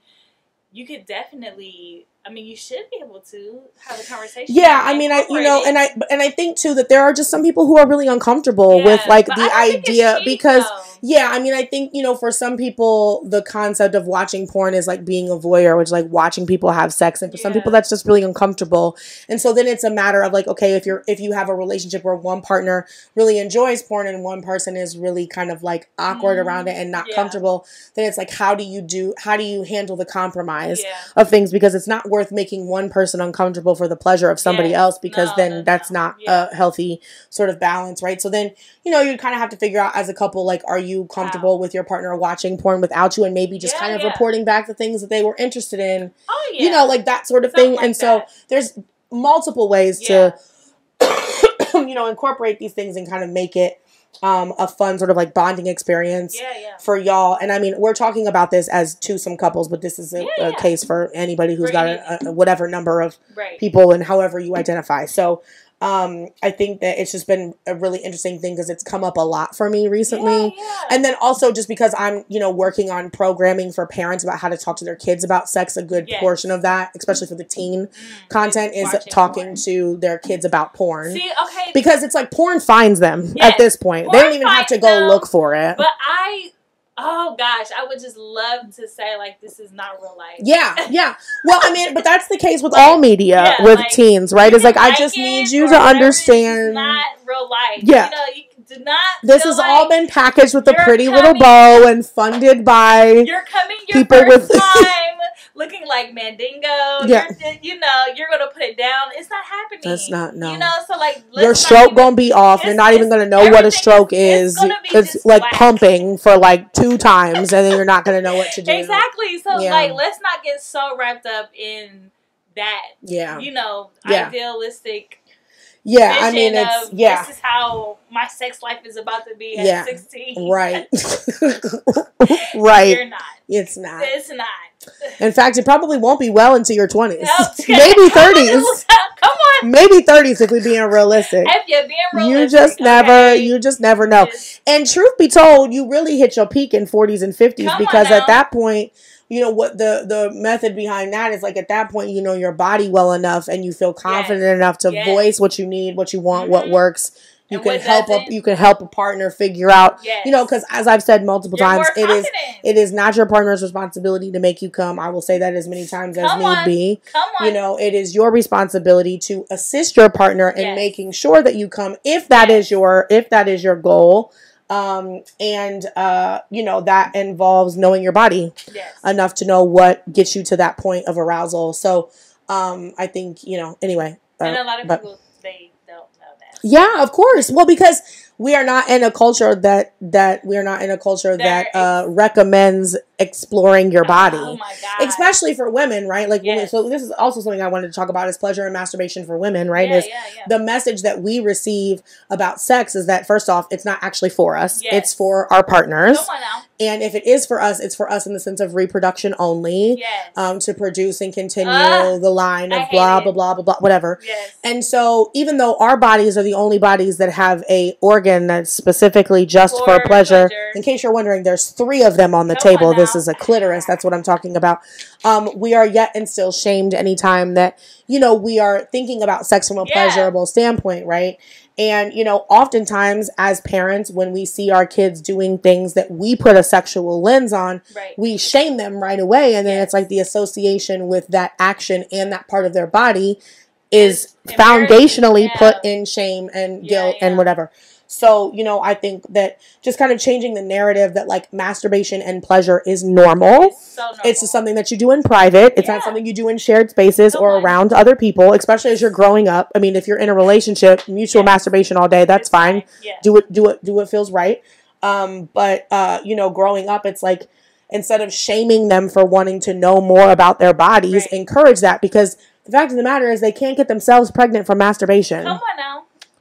you could definitely. I mean, you should be able to have a conversation. Yeah, I mean, I you know, and. I and I think too that there are just some people who are really uncomfortable with like the I don't think it's idea cheap, because though. yeah, I mean, I think you know, for some people, the concept of watching porn is like being a voyeur, which is like watching people have sex, and for some people, that's just really uncomfortable. And so then it's a matter of like, okay, if you're if you have a relationship where one partner really enjoys porn and one person is really kind of like awkward Mhm. around it and not Yeah. comfortable, then it's like, how do you do? How do you handle the compromise? Yeah. of things because it's not worth making one person uncomfortable for the pleasure of somebody Yes. else because No, then no, that's no. not Yeah. a healthy sort of balance, right? So then, you know, you kind of have to figure out as a couple like are you comfortable with your partner watching porn without you and maybe just Yeah, kind of yeah. reporting back the things that they were interested in Oh yeah. you know like that sort of Something thing like and so there's multiple ways Yeah. to you know incorporate these things and kind of make it um, a fun sort of like bonding experience Yeah, yeah. for y'all and i mean we're talking about this as two twosome couples but this is a, Yeah, a case for anybody who's For got a, a whatever number of Right. people and however you identify so um, i think that it's just been a really interesting thing because it's come up a lot for me recently Yeah, yeah. and then also just because I'm, you know, working on programming for parents about how to talk to their kids about sex, a good Yes. portion of that, especially for the teen Mm, content, is talking porn. to their kids about porn. See, okay, because it's like porn finds them Yes. at this point. they don't even have to go them, look for it. but I, oh gosh, I would just love to say like this is not real life. yeah, yeah. Well, I mean, but that's the case with all media yeah, with like, teens, right? It's like I just need you to understand. Not real life. Yeah. You know, you do not. This has all been packaged with a pretty little bow and funded by You're coming your people with- time looking like Mandingo. Yeah. You're, you know, you're gonna put it down. It's not happening. That's not- no. You know, so like your stroke gonna be off. You're not even gonna know what a stroke is- it's It's like whack. pumping for like two times, and then you're not gonna know what to do. Exactly. So Yeah. like, let's not get so wrapped up in that. Yeah, You know, Yeah. idealistic yeah. I mean, it's of yeah, this is how my sex life is about to be at Yeah. 16. right, right. You're not. It's not. It's not. In fact, it probably won't be well into your twenties, maybe thirties, Come on. maybe thirties if we're being realistic. If you're being You realistic, just never, you just never know. And truth be told, you really hit your peak in 40s and 50s Come because at that point, you know what the the method behind that is like at that point you know your body well enough and you feel confident enough to Yes. voice what you need, what you want, what Mhm. works. You And can help a you can help a partner figure out, Yes. you know, cuz as I've said multiple You're times, it is it is not your partner's responsibility to make you come. I will say that as many times as Come need be. Come on. You know, it is your responsibility to assist your partner in Yes. making sure that you come if that is Yes. your if that is your goal. Um and uh you know that involves knowing your body yes. enough to know what gets you to that point of arousal. So um I think, you know, anyway. uh, and a lot of but- people they don't know that. yeah, of course. Well, because we are not in a culture that that we are not in a culture that uh, recommends exploring your body Oh my god. especially for women, right? Like, women, so this is also something I wanted to talk about is pleasure and masturbation for women, right? Yeah, is yeah, yeah. the message that we receive about sex is that first off, it's not actually for us; Yes. it's for our partners. Come on now. And if it is for us, it's for us in the sense of reproduction only, Yes. um, to produce and continue Ah, the line of hate blah blah blah blah blah whatever. yes. And so, even though our bodies are the only bodies that have a organ that's specifically just for, For pleasure, pleasure. in case you're wondering, there's three of them on the Come on table. This is a clitoris. That's what I'm talking about. Um, we are yet and still shamed anytime that you know we are thinking about sex from a Yeah. pleasurable standpoint, right? And you know, oftentimes as parents, when we see our kids doing things that we put a sexual lens on, right. we shame them right away and then Yes. it's like the association with that action and that part of their body is foundationally embarrassing, put in shame and Yeah, guilt yeah. and whatever so you know i think that just kind of changing the narrative that like masturbation and pleasure is normal It's so normal. it's just something that you do in private. It's Yeah. not something you do in shared spaces Come or around other people, especially as you're growing up. I mean, if you're in a relationship, mutual Yes. masturbation all day, that's It's fine. Yeah. Do it, do it, do what feels right. Um, but uh, you know, growing up, it's like instead of shaming them for wanting to know more about their bodies, Right. encourage that because the fact of the matter is they can't get themselves pregnant from masturbation. Come on now.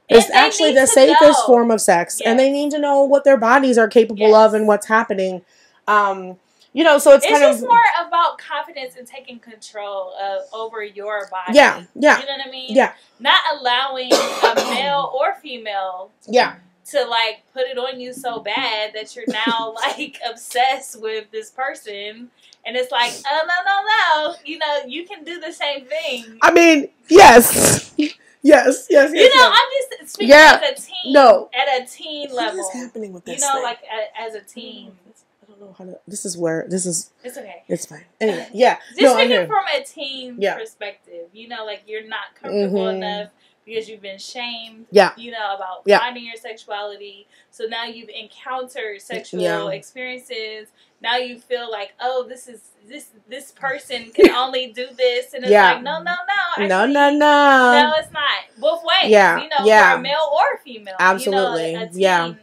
It's actually the safest know. form of sex, and they need to know what their bodies are capable Yes. of and what's happening. Um, you know, so it's, It's kind just of more about confidence and taking control of over your body. yeah, yeah, You know what I mean? yeah, Not allowing a male or female yeah. to like put it on you so bad that you're now like obsessed with this person. And it's like, oh no, no, no. You know, you can do the same thing. I mean, yes, yes, yes, yes. You know, yes. I'm just speaking Yeah. as a teen. No. At a teen What level. is happening with You know, thing? like a, as a teen. I don't know how to. This is where this is. It's okay. It's fine. Anyway, yeah. Just no, speaking from a teen Yeah. perspective, you know, like you're not comfortable Mhm. enough because you've been shamed, Yeah. you know, about Yeah. finding your sexuality. So now you've encountered sexual Yeah. experiences. Now you feel like, oh, this is this this person can only do this, and it's Yeah. like, no, no, no, No, actually, no, no. no, it's not. Both ways, Yeah, you know, yeah. for a male or female, Absolutely, you know, yeah.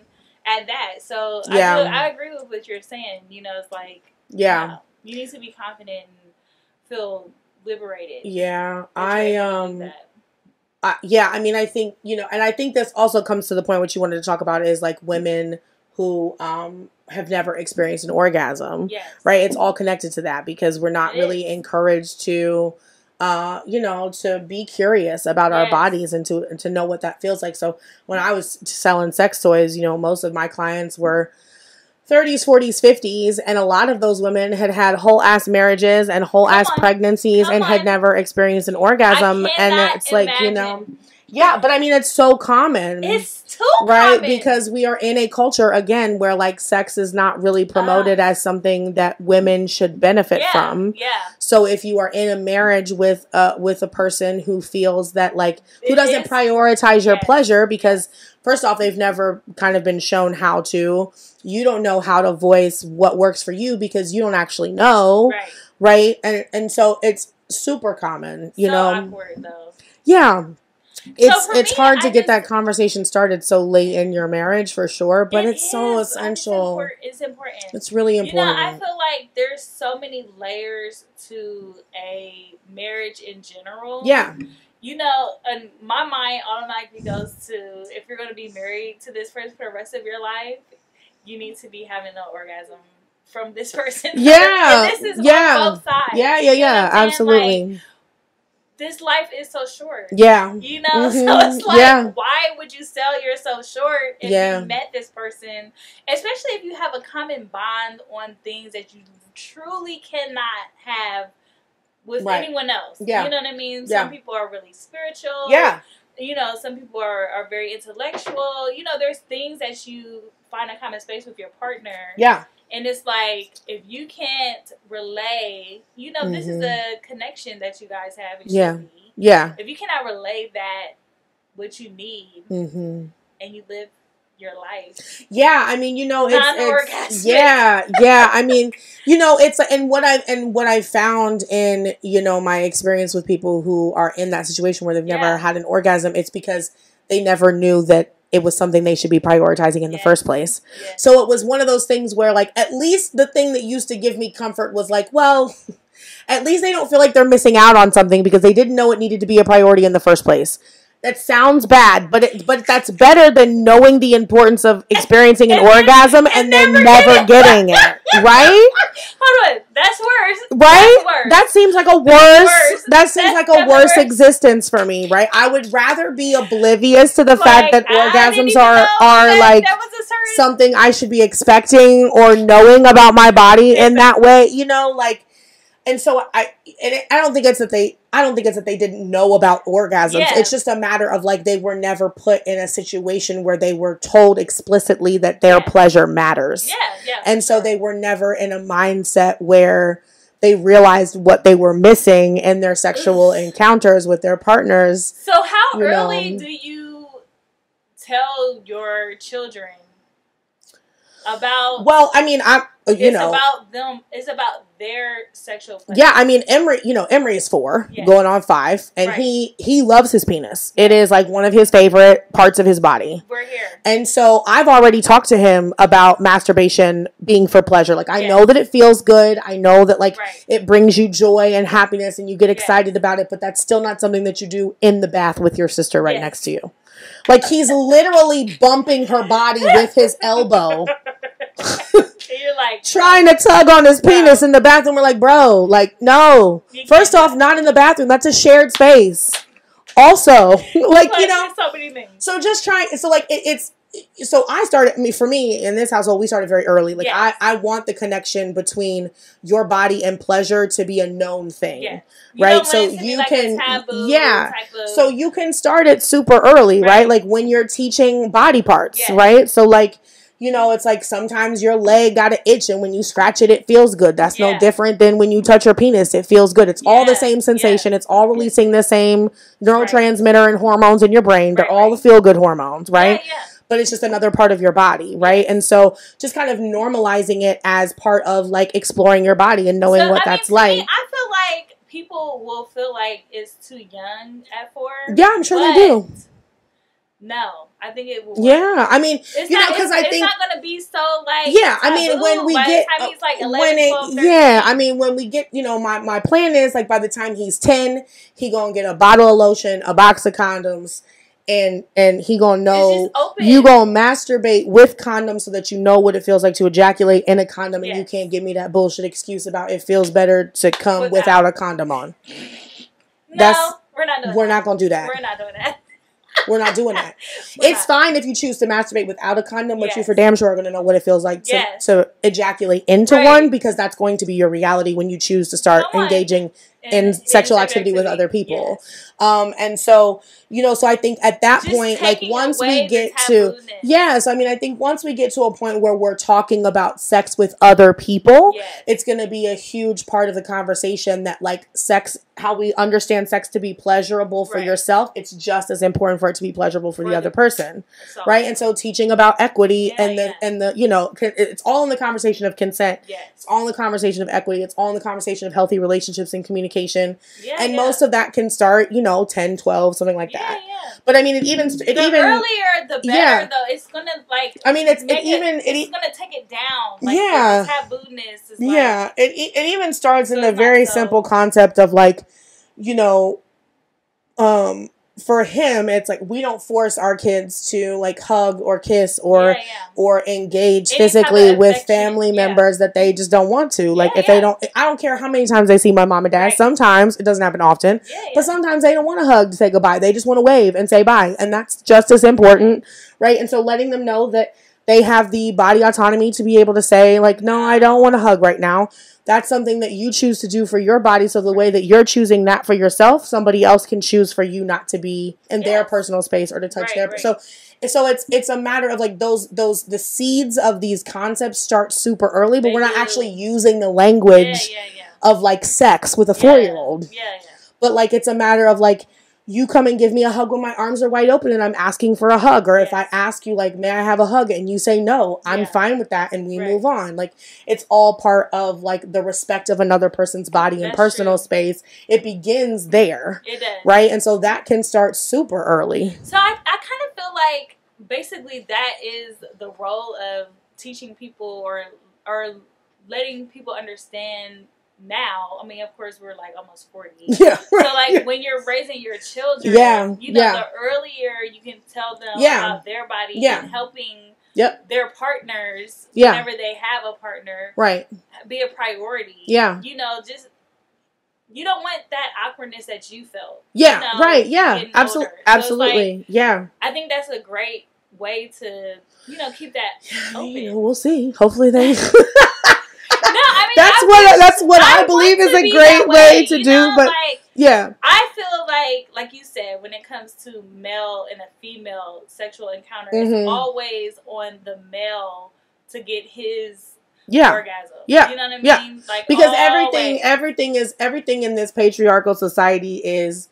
at that. So Yeah. I, do, I agree with what you're saying. You know, it's like Yeah. no, you need to be confident and feel liberated. Yeah. I able to do um uh, yeah, I mean, I think you know, and I think this also comes to the point which you wanted to talk about is like women who um have never experienced an orgasm, yes, right? It's all connected to that because we're not It really is. encouraged to, uh, you know, to be curious about our bodies and to and to know what that feels like. So when I was selling sex toys, you know, most of my clients were. 30s, 40s, 50s, and a lot of those women had had whole ass marriages and whole ass on. pregnancies Come and had never experienced an orgasm. And it's like, you know. Yeah, but I mean, it's so common. it's too right common. because we are in a culture again where like sex is not really promoted as something that women should benefit yeah, from yeah, so if you are in a marriage with uh with a person who feels that like who It doesn't is- prioritize your Yes. pleasure because first off they've never kind of been shown how to you don't know how to voice what works for you because you don't actually know right. right and and so it's super common you so know awkward though. yeah. It's for it's me, hard to I get just- that conversation started so late in your marriage for sure, but It it's so is, but essential. It's important. It's really important. You know, important. I feel like there's so many layers to a marriage in general. yeah. You know, and my mind automatically goes to if you're going to be married to this person for the rest of your life, you need to be having an orgasm from this person. Yeah, and this is yeah. on both sides. Yeah, yeah, You know yeah. I'm? Like, Absolutely. This life is so short. yeah. You know, so Mhm, it's like, yeah. why would you sell yourself short if Yeah. you met this person, especially if you have a common bond on things that you truly cannot have with Right. anyone else. Yeah. You know what I mean? Yeah. Some people are really spiritual. Yeah. You know, some people are, are very intellectual. You know, there's things that you find a common space with your partner. Yeah. And it's like if you can't relay, you know, this is Mhm. a connection that you guys have. Yeah. Yeah. if you cannot relay that what you need hmm and you live your life Yeah, I mean, you know, it's, it's yeah, yeah. I mean, you know, it's and what I and what I found in you know my experience with people who are in that situation where they've never Yeah. had an orgasm, it's because they never knew that it was something they should be prioritizing in the first place. yeah. So it was one of those things where, like, at least the thing that used to give me comfort was like, well, at least they don't feel like they're missing out on something because they didn't know it needed to be a priority in the first place. That sounds bad, but it, but that's better than knowing the importance of experiencing an And orgasm and, and then never never getting it, right? hold on that's worse Right? that's worse That seems like a worse. worse. That seems That's like a worse worse. existence for me, right? I would rather be oblivious to the Like, fact that orgasms are are like something I should be expecting or knowing about my body in that way, you know, like and so I and it, I don't think it's that they I don't think it's that they didn't know about orgasms. Yeah. It's just a matter of like they were never put in a situation where they were told explicitly that their Yeah. pleasure matters. yeah yeah And so they were never in a mindset where they realized what they were missing in their sexual encounters with their partners. so how early know. do you tell your children about Well, I mean, I you it's know, about them it's about their sexual pleasure. Yeah, I mean Emery, you know, Emery is four, Yeah. going on five, and Right. he he loves his penis. It is like one of his favorite parts of his body. we're here And so I've already talked to him about masturbation being for pleasure. Like I Yeah. know that it feels good. I know that like Right. it brings you joy and happiness and you get excited about it, but that's still not something that you do in the bath with your sister right Yes. next to you. Like he's literally bumping her body with his elbow you're like trying to tug on his penis in the bathroom. We're like, bro, like, no. First off, not in the bathroom. That's a shared space. Also, like, you know, so many things. so just trying. So like, it, it's. So I started. I mean, for me in this household, we started very early. Like Yes. I, I want the connection between your body and pleasure to be a known thing. Yeah. Right, so it to be you like can- yeah. of- So you can start it super early, right? Right. Like when you're teaching body parts, Yeah. right? So like, you know, it's like sometimes your leg got an itch and when you scratch it, it feels good. That's no different than when you touch your penis. It feels good. It's all the same sensation. It's all releasing the same neurotransmitter and hormones in your brain. They're Right, all right. the feel good hormones, right? Yeah, yeah. But it's just another part of your body, right? And so just kind of normalizing it as part of like exploring your body and knowing So, what I that's to like. me, I feel like people will feel like it's too young at four. yeah, I'm sure they do. No, I think it will. work. Yeah, I mean, It's you know, not, 'cause it's, I it's not gonna be so like yeah, I mean, when we by the get time he's like uh, 11, when it, 12, yeah, I mean, when we get, you know, my my plan is like by the time he's ten, he gonna get a bottle of lotion, a box of condoms, and and he gonna know you gonna masturbate with condoms so that you know what it feels like to ejaculate in a condom, and you can't give me that bullshit excuse about it feels better to come Without. without, a condom on. no, that's- we're not doing. We're that. not gonna do that. We're not doing that. We're not doing that. It's not. fine if you choose to masturbate without a condom, but you for damn sure are going to know what it feels like to, Yes. to ejaculate into Right. one because that's going to be your reality when you choose to start engaging In sexual activity with other people. Yes. Um, and so, you know, so I think at that Just point, like once we get to, tabooness. yes, I mean, I think once we get to a point where we're talking about sex with other people, Yes. it's going to be a huge part of the conversation that like sex how we understand sex to be pleasurable for Right. yourself it's just as important for it to be pleasurable for, For the the- other person So, right and so teaching about equity Yeah, and the yeah. and the you know it's all in the conversation of consent Yes. it's all in the conversation of equity it's all in the conversation of healthy relationships and communication Yeah. and yeah. most of that can start you know 10 12 something like that yeah. but i mean it even it the even earlier the better Yeah. though. It's gonna like i mean it's it even it, it's gonna take it down. Like, Yeah. tabooness is like, yeah it, it even starts in the very so- simple concept of like you know um for him it's like we don't force our kids to like hug or kiss or yeah, yeah. or engage physically with family yeah. members that they just don't want to like if they don't i don't care how many times they see my mom and dad Right. sometimes it doesn't happen often but sometimes they don't want to hug to say goodbye they just want to wave and say bye and that's just as important right and so letting them know that they have the body autonomy to be able to say like no i don't want to hug right now that's something that you choose to do for your body so the way that you're choosing that for yourself somebody else can choose for you not to be in their personal space or to touch Right, their right. so so it's it's a matter of like those those the seeds of these concepts start super early but They we're not do. actually using the language yeah, yeah. of like sex with a four year old Yeah, yeah. but like it's a matter of like you come and give me a hug when my arms are wide open and I'm asking for a hug or if I ask you like may I have a hug and you say no I'm Yeah. fine with that and we Right. move on like it's all part of like the respect of another person's body and personal true. space it begins there It does. right and so that can start super early So I, I kind of feel like basically that is the role of teaching people or or letting people understand now. I mean, of course, we're like almost forty. yeah So like when you're raising your children, Yeah, you know, yeah. the earlier you can tell them Yeah. about their body Yeah. and helping Yep. their partners Yeah. whenever they have a partner right be a priority. Yeah. You know, just you don't want that awkwardness that you felt. yeah know, right yeah absolutely. So it's like- absolutely yeah I think that's a great way to, you know, keep that open. you know, we'll see hopefully they No, I mean that's I what that's what I, want believe is a great that way to you do know, but like yeah I feel like, like you said, when it comes to male and a female sexual encounter, Mhm. it's always on the male to get his yeah orgasm. Yeah. you know what I mean? Yeah. Like because everything always. everything is everything in this patriarchal society is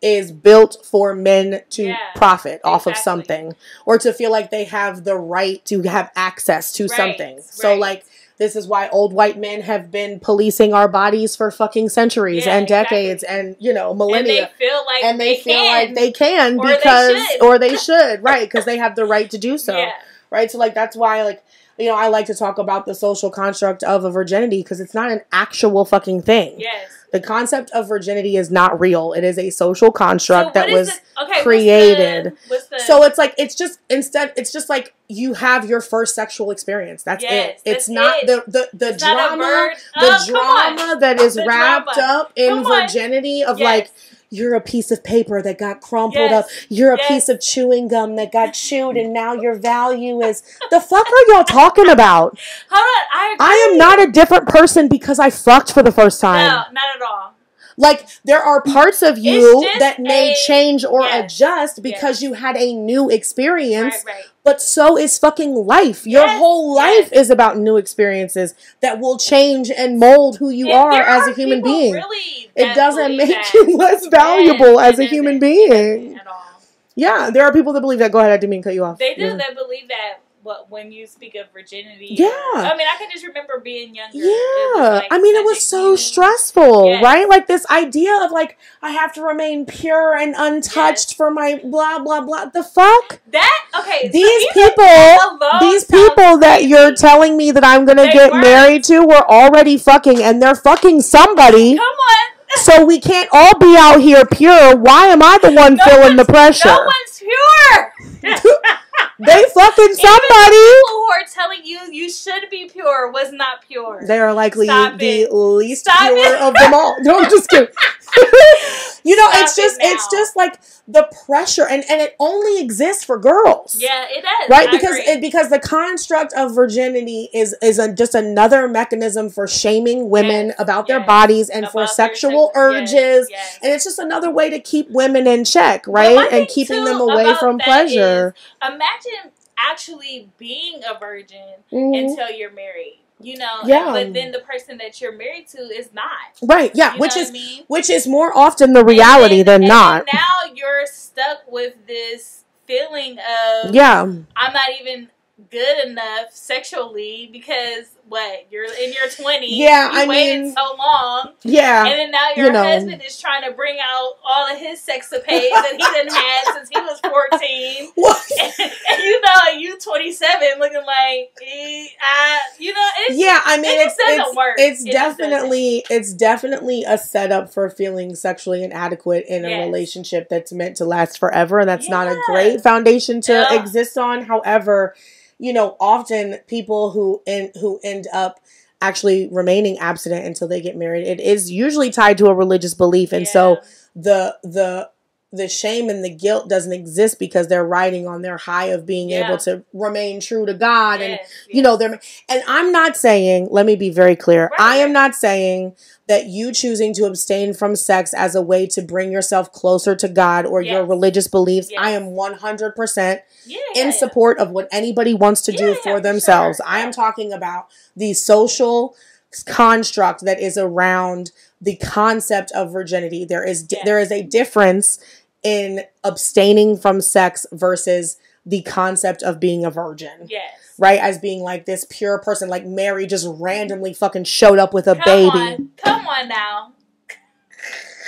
is built for men to Yeah, profit off of something or to feel like they have the right to have access to Right, something so right. like this is why old white men have been policing our bodies for fucking centuries Yeah, and exactly. decades and you know and millennia they feel like and they, feel can. like they can Or because should. or they should right because they have the right to do so yeah, right? So like that's why like you know I like to talk about the social construct of a virginity because it's not an actual fucking thing. yes. The concept of virginity is not real. It is a social construct what that was the- okay, what's the- created. What's the, so it's like it's just instead it's just like you have your first sexual experience. That's Yes, it. It's that's not it. the the the It's drama the Oh, drama that is wrapped drama. up in virginity of Yes. like you're a piece of paper that got crumpled Yes. up. You're a Yes. piece of chewing gum that got chewed, and now your value is the fuck are y'all talking about? Hold on, I agree. I am not a different person because I fucked for the first time. No, not at all. Like there are parts of you that may a- change or yes. adjust because you had a new experience, Right, right. but so is fucking life. Your Yes, whole yes. life is about new experiences that will change and mold who you And are as a human being. Really It doesn't make that. you less valuable as a human being. At all. Yeah, there are people that believe that. Go ahead, I didn't mean to cut you off. They do. Yeah. They believe that what when you speak of virginity. Yeah. I mean, I can just remember being younger. Yeah, like, I mean, it was so stressful, Yes. right? Like this idea of like I have to remain pure and untouched Yes. for my blah blah blah. The fuck? That okay. These even people, these people that crazy. you're telling me that I'm gonna They get weren't. married to were already fucking, and they're fucking somebody. Come on. So we can't all be out here pure. Why am I the one No feeling the pressure? No one's pure. they fucking Even somebody. people who are telling you you should be pure was not pure. They are likely Stop the it. least Stop pure it. of them all. No, I'm just kidding. you know, Stop it's it just it's just like the pressure, and and it only exists for girls. yeah, it does. Right, I because agree. it, because the construct of virginity is is a, just another mechanism for shaming women Yes, about their bodies and for sexual sex- urges, yes. and it's just another way to keep women in check, right, and keeping them away from pleasure. is, imagine actually being a virgin Mhm. until you're married. You know, and- Yeah. but then the person that you're married to is not. Right, yeah, You which is I mean? which is more often the reality And than and not. now you're stuck with this feeling of Yeah, I'm not even good enough sexually because what you're in your 20s. Yeah, you I waited mean- so long, yeah. and then now your you know. husband is trying to bring out all of his sexapades that he didn't had since he was 14. What? and you know, you 27 looking like, eh, I, you know, it's yeah, I mean, it it's it's, work. it's It definitely it's definitely a setup for feeling sexually inadequate in a Yes. relationship that's meant to last forever, and that's not a great foundation to Yeah. exist on. However, you know, often people who in, who end up actually remaining abstinent until they get married, it is usually tied to a religious belief, and so the the the shame and the guilt doesn't exist because they're riding on their high of being Yeah. able to remain true to God and Yes, you know they're and i'm not saying let me be very clear Right, i am not saying that you choosing to abstain from sex as a way to bring yourself closer to god or your religious beliefs Yes. i am 100% yeah, in yeah. support of what anybody wants to do for themselves sure. i am talking about the social construct that is around the concept of virginity there is yes. there is a difference in abstaining from sex versus the concept of being a virgin Yes. right? As being like this pure person, like Mary just randomly fucking showed up with a Come baby. on, come on now.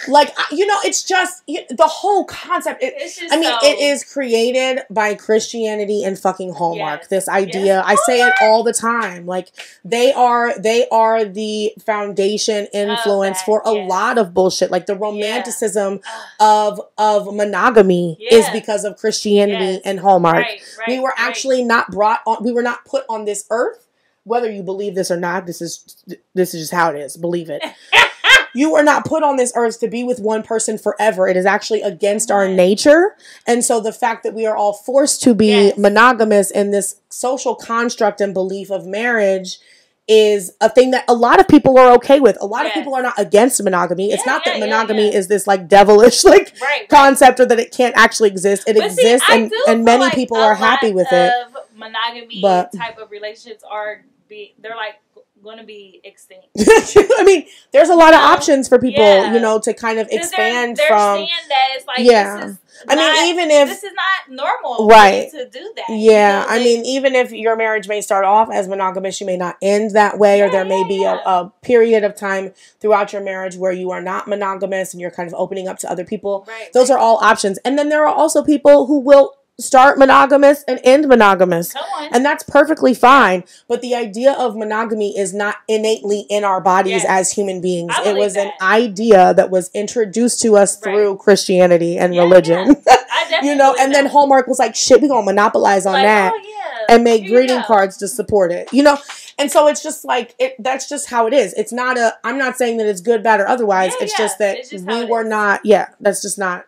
Like, you know, it's just the whole concept. It, It's just I mean, so, it is created by Christianity and fucking Hallmark. Yes. This idea, Yes. I say it all the time. Like they are, they are the foundation influence that, for a yes. lot of bullshit. Like the romanticism of of monogamy is because of Christianity and Hallmark. right, right, we were right. actually not brought on we were not put on this earth whether you believe this or not this is this is just how it is believe it you were not put on this earth to be with one person forever it is actually against our nature and so the fact that we are all forced to be Yes. monogamous in this social construct and belief of marriage is a thing that a lot of people are okay with. A lot of people are not against monogamy. It's Yeah, not that yeah, yeah, monogamy yeah. is this like devilish like right, right. concept or that it can't actually exist. It But exists I and, and many like people are happy with it. Monogamy But- type of relationships are be they're like going to be extinct. I mean, there's a lot of options for people, Yeah. you know, to kind of expand they're, they're from. that it's like Yeah. this is I mean, even if this is not normal, Right. you to do that. you Yeah, know, I mean, even if your marriage may start off as monogamous, you may not end that way, or Yeah, there may yeah, be. A, a period of time throughout your marriage where you are not monogamous and you're kind of opening up to other people. right, Those right. are all options. And then there are also people who will start monogamous and end monogamous. And that's perfectly fine. But the idea of monogamy is not innately in our bodies Yes. as human beings. It was an idea that was introduced to us Right. through Christianity and Yeah, religion. Definitely you know, and then. Hallmark was like, shit, we're going to monopolize on Like, that oh, yeah. and make Here greeting cards to support it. You know? And so it's just like it that's just how it is. It's not a I'm not saying that it's good, bad, or otherwise. Yeah, it's yeah. just that It's just we were is. not yeah, that's just not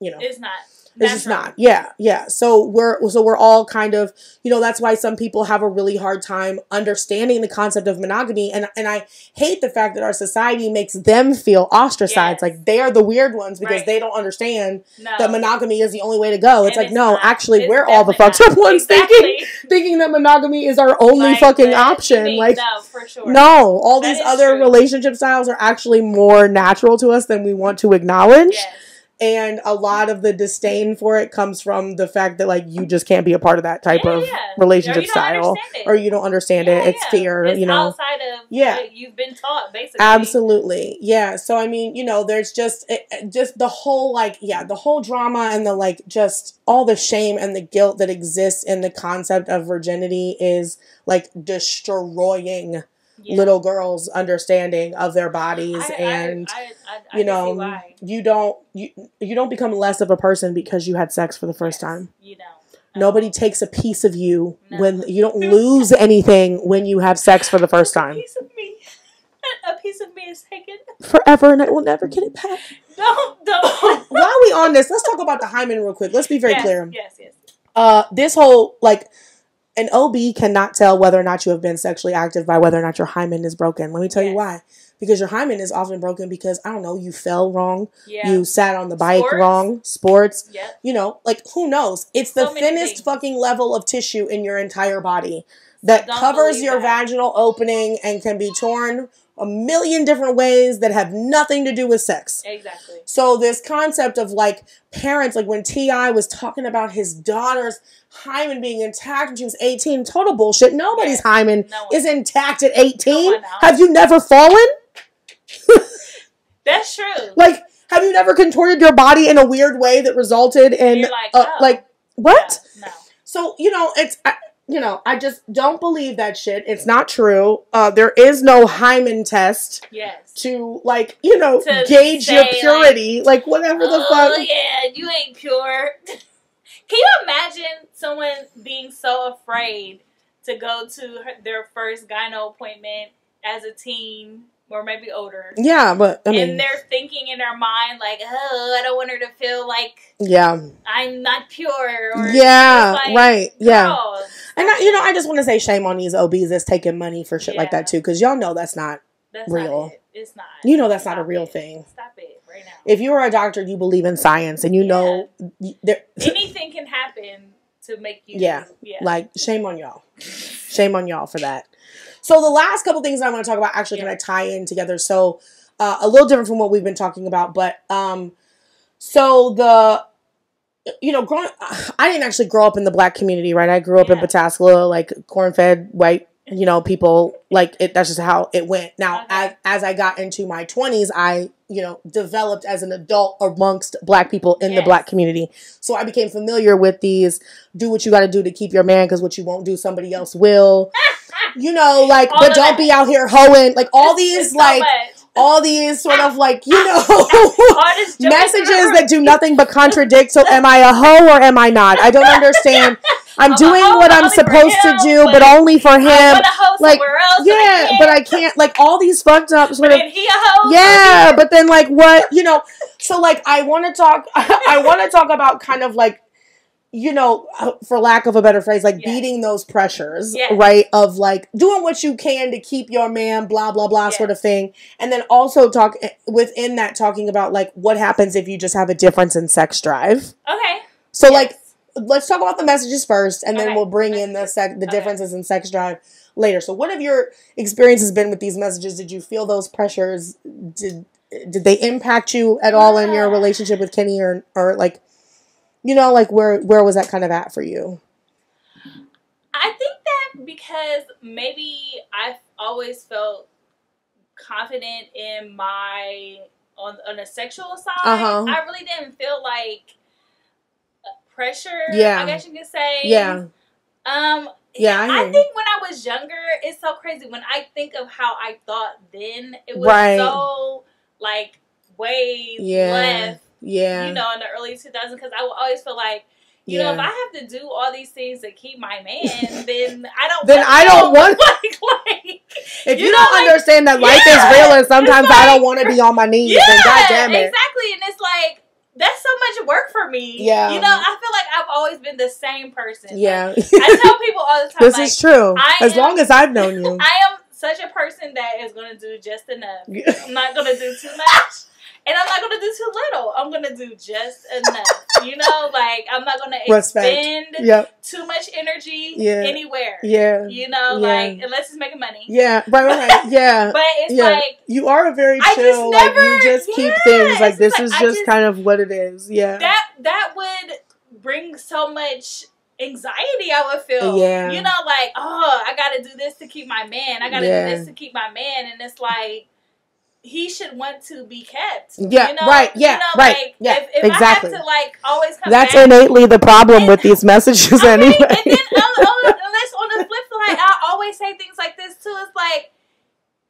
you know. It's not. It's just not. Yeah, yeah. So we're so we're all kind of you know that's why some people have a really hard time understanding the concept of monogamy, and and I hate the fact that our society makes them feel ostracized, Yes. like they are the weird ones because Right. they don't understand No. that monogamy is the only way to go. It's And like no, not. actually It's we're all the fucked up ones exactly. thinking thinking that monogamy is our only Like, fucking option. mean- Like no, for sure. no, all That these other true. relationship styles are actually more natural to us than we want to acknowledge. Yes. And a lot of the disdain for it comes from the fact that like you just can't be a part of that type Yeah, of yeah. relationship Or style or you don't understand Yeah, it it's fear It's you know outside of Yeah. what you've been taught basically. Absolutely. Yeah. So I mean, you know, there's just it- just the whole like yeah, the whole drama and the like just all the shame and the guilt that exists in the concept of virginity is like destroying Yeah. little girls' understanding of their bodies I- and I, I, you know, you don't you you don't become less of a person because you had sex for the first Yes, time. You know. Nobody takes a piece of you No. when you don't lose anything when you have sex for the first A time. piece of me. A piece of me is taken. Forever and I will never get it back. Don't don't. While we on this, let's talk about the hymen real quick. Let's be very yes, clear. Yes, yes. Uh, this whole like an OB cannot tell whether or not you have been sexually active by whether or not your hymen is broken. Let me tell you why. Because your hymen is often broken because I don't know, you fell wrong, Yeah. you sat on the bike Sports. wrong, sports. Yep. You know, like who knows? It's the So thinnest fucking level of tissue in your entire body that Don't covers your that. vaginal opening and can be torn a million different ways that have nothing to do with sex. Exactly. So this concept of like parents, like when T.I. was talking about his daughter's hymen being intact when she was eighteen, total bullshit. Nobody's Yes. hymen No is intact at eighteen. No have you never fallen? That's true. Like, have you never contorted your body in a weird way that resulted in You're like, uh, oh. like what? Yeah, no. So you know, it's I, you know, I just don't believe that shit. It's not true. Uh, there is no hymen test Yes. to like you know To gauge your say, like, purity, like, whatever the oh fuck. yeah, you ain't pure. Can you imagine someone being so afraid to go to her, their first gyno appointment as a teen or maybe older? Yeah, but I mean, and they're thinking in their mind like, "Oh, I don't want her to feel like yeah, I'm not pure." Or yeah, like, right, yeah. girl, And I, you know, I just want to say shame on these OBs that's taking money for shit like that too, because y'all know that's not. that's real. Not it. It's not. You know that's not a real it. thing. Stop it right now. If you are a doctor, you believe in science, and you know, there, Anything can happen to make you. Yeah. Yeah. like shame on y'all, shame on y'all for that. So the last couple things I want to talk about actually Yeah. kind of tie in together. So uh, a little different from what we've been talking about, but um, so the you know, growing, I didn't actually grow up in the black community, right? I grew up in Yeah. Pataskala, like corn-fed white, you know, people. Like it, that's just how it went. Now, Okay. as as I got into my twenties, I you know developed as an adult amongst black people in the black community. So I became familiar with these. Do what you got to do to keep your man, because what you won't do, somebody else will. You know, like, All but don't that. be out here hoeing. Like all these, so like much. All these sort of like you know. All this joking messages that do nothing but contradict. So, am I a hoe or am I not? I don't understand. I'm, I'm doing what I'm supposed to do, but but only for I him. want to hoe like, somewhere else. Yeah, but but I I can't. Like all these fucked up sort of. he a hoe. Yeah, but then like what you know? So like I want to talk. I want to talk about kind of like. You know, uh, for lack of a better phrase, like Yes. beating those pressures, Yes. right? Of like doing what you can to keep your man, blah, blah, blah, sort of thing. And then also talk eh, within that, talking about like what happens if you just have a difference in sex drive. Okay. So Yes. like let's talk about the messages first and then Okay. we'll bring in the sec- the Okay. differences in sex drive later. So what have your experiences been with these messages? Did you feel those pressures? Did did they impact you at all in your relationship with Kenny or or like you know like where where was that kind of at for you? I think that because maybe I've always felt confident in my on on a sexual side. Uh-huh. I really didn't feel like pressure. Yeah. I guess you could say. Yeah. Um. Yeah, I I, think when I was younger, it's so crazy. When I think of how I thought then, it was Right. so like way Yeah. left. Yeah. You know, in the early 2000s, because I would always feel like. You know, if I have to do all these things to keep my man, then I don't. Then want I don't want- like, like if you, you know, don't like- understand that life Yeah. is real and sometimes I don't want to be on my knees, yeah, then god damn it. exactly. And it's like that's so much work for me. Yeah. you know, I feel like I've always been the same person. Yeah. Like, I tell people all the time, this like, is true. I As am- long as I've known you. I am such a person that is going to do just enough. I'm not going to do too much. And I'm not gonna do too little. I'm gonna do just enough. You know, like I'm not gonna expend Yep. too much energy Yeah. anywhere. Yeah. You know, Yeah. like unless it's making money. Yeah. Right. Right. right. Yeah. But it's yeah. like you are a very I just chill. like never- you just keep things like it's this like, is just, just- kind of what it is. Yeah. that that would bring so much anxiety I would feel. Yeah. You know, like, oh, I gotta do this to keep my man. I gotta Yeah. do this to keep my man. And it's like he should want to be kept. Yeah, You know? right, yeah, You know, right, like, yeah, if, if exactly. I have to like always come That's back innately the problem with these messages anyway. And then um, um, unless on the flip side, I always say things like this too. It's like,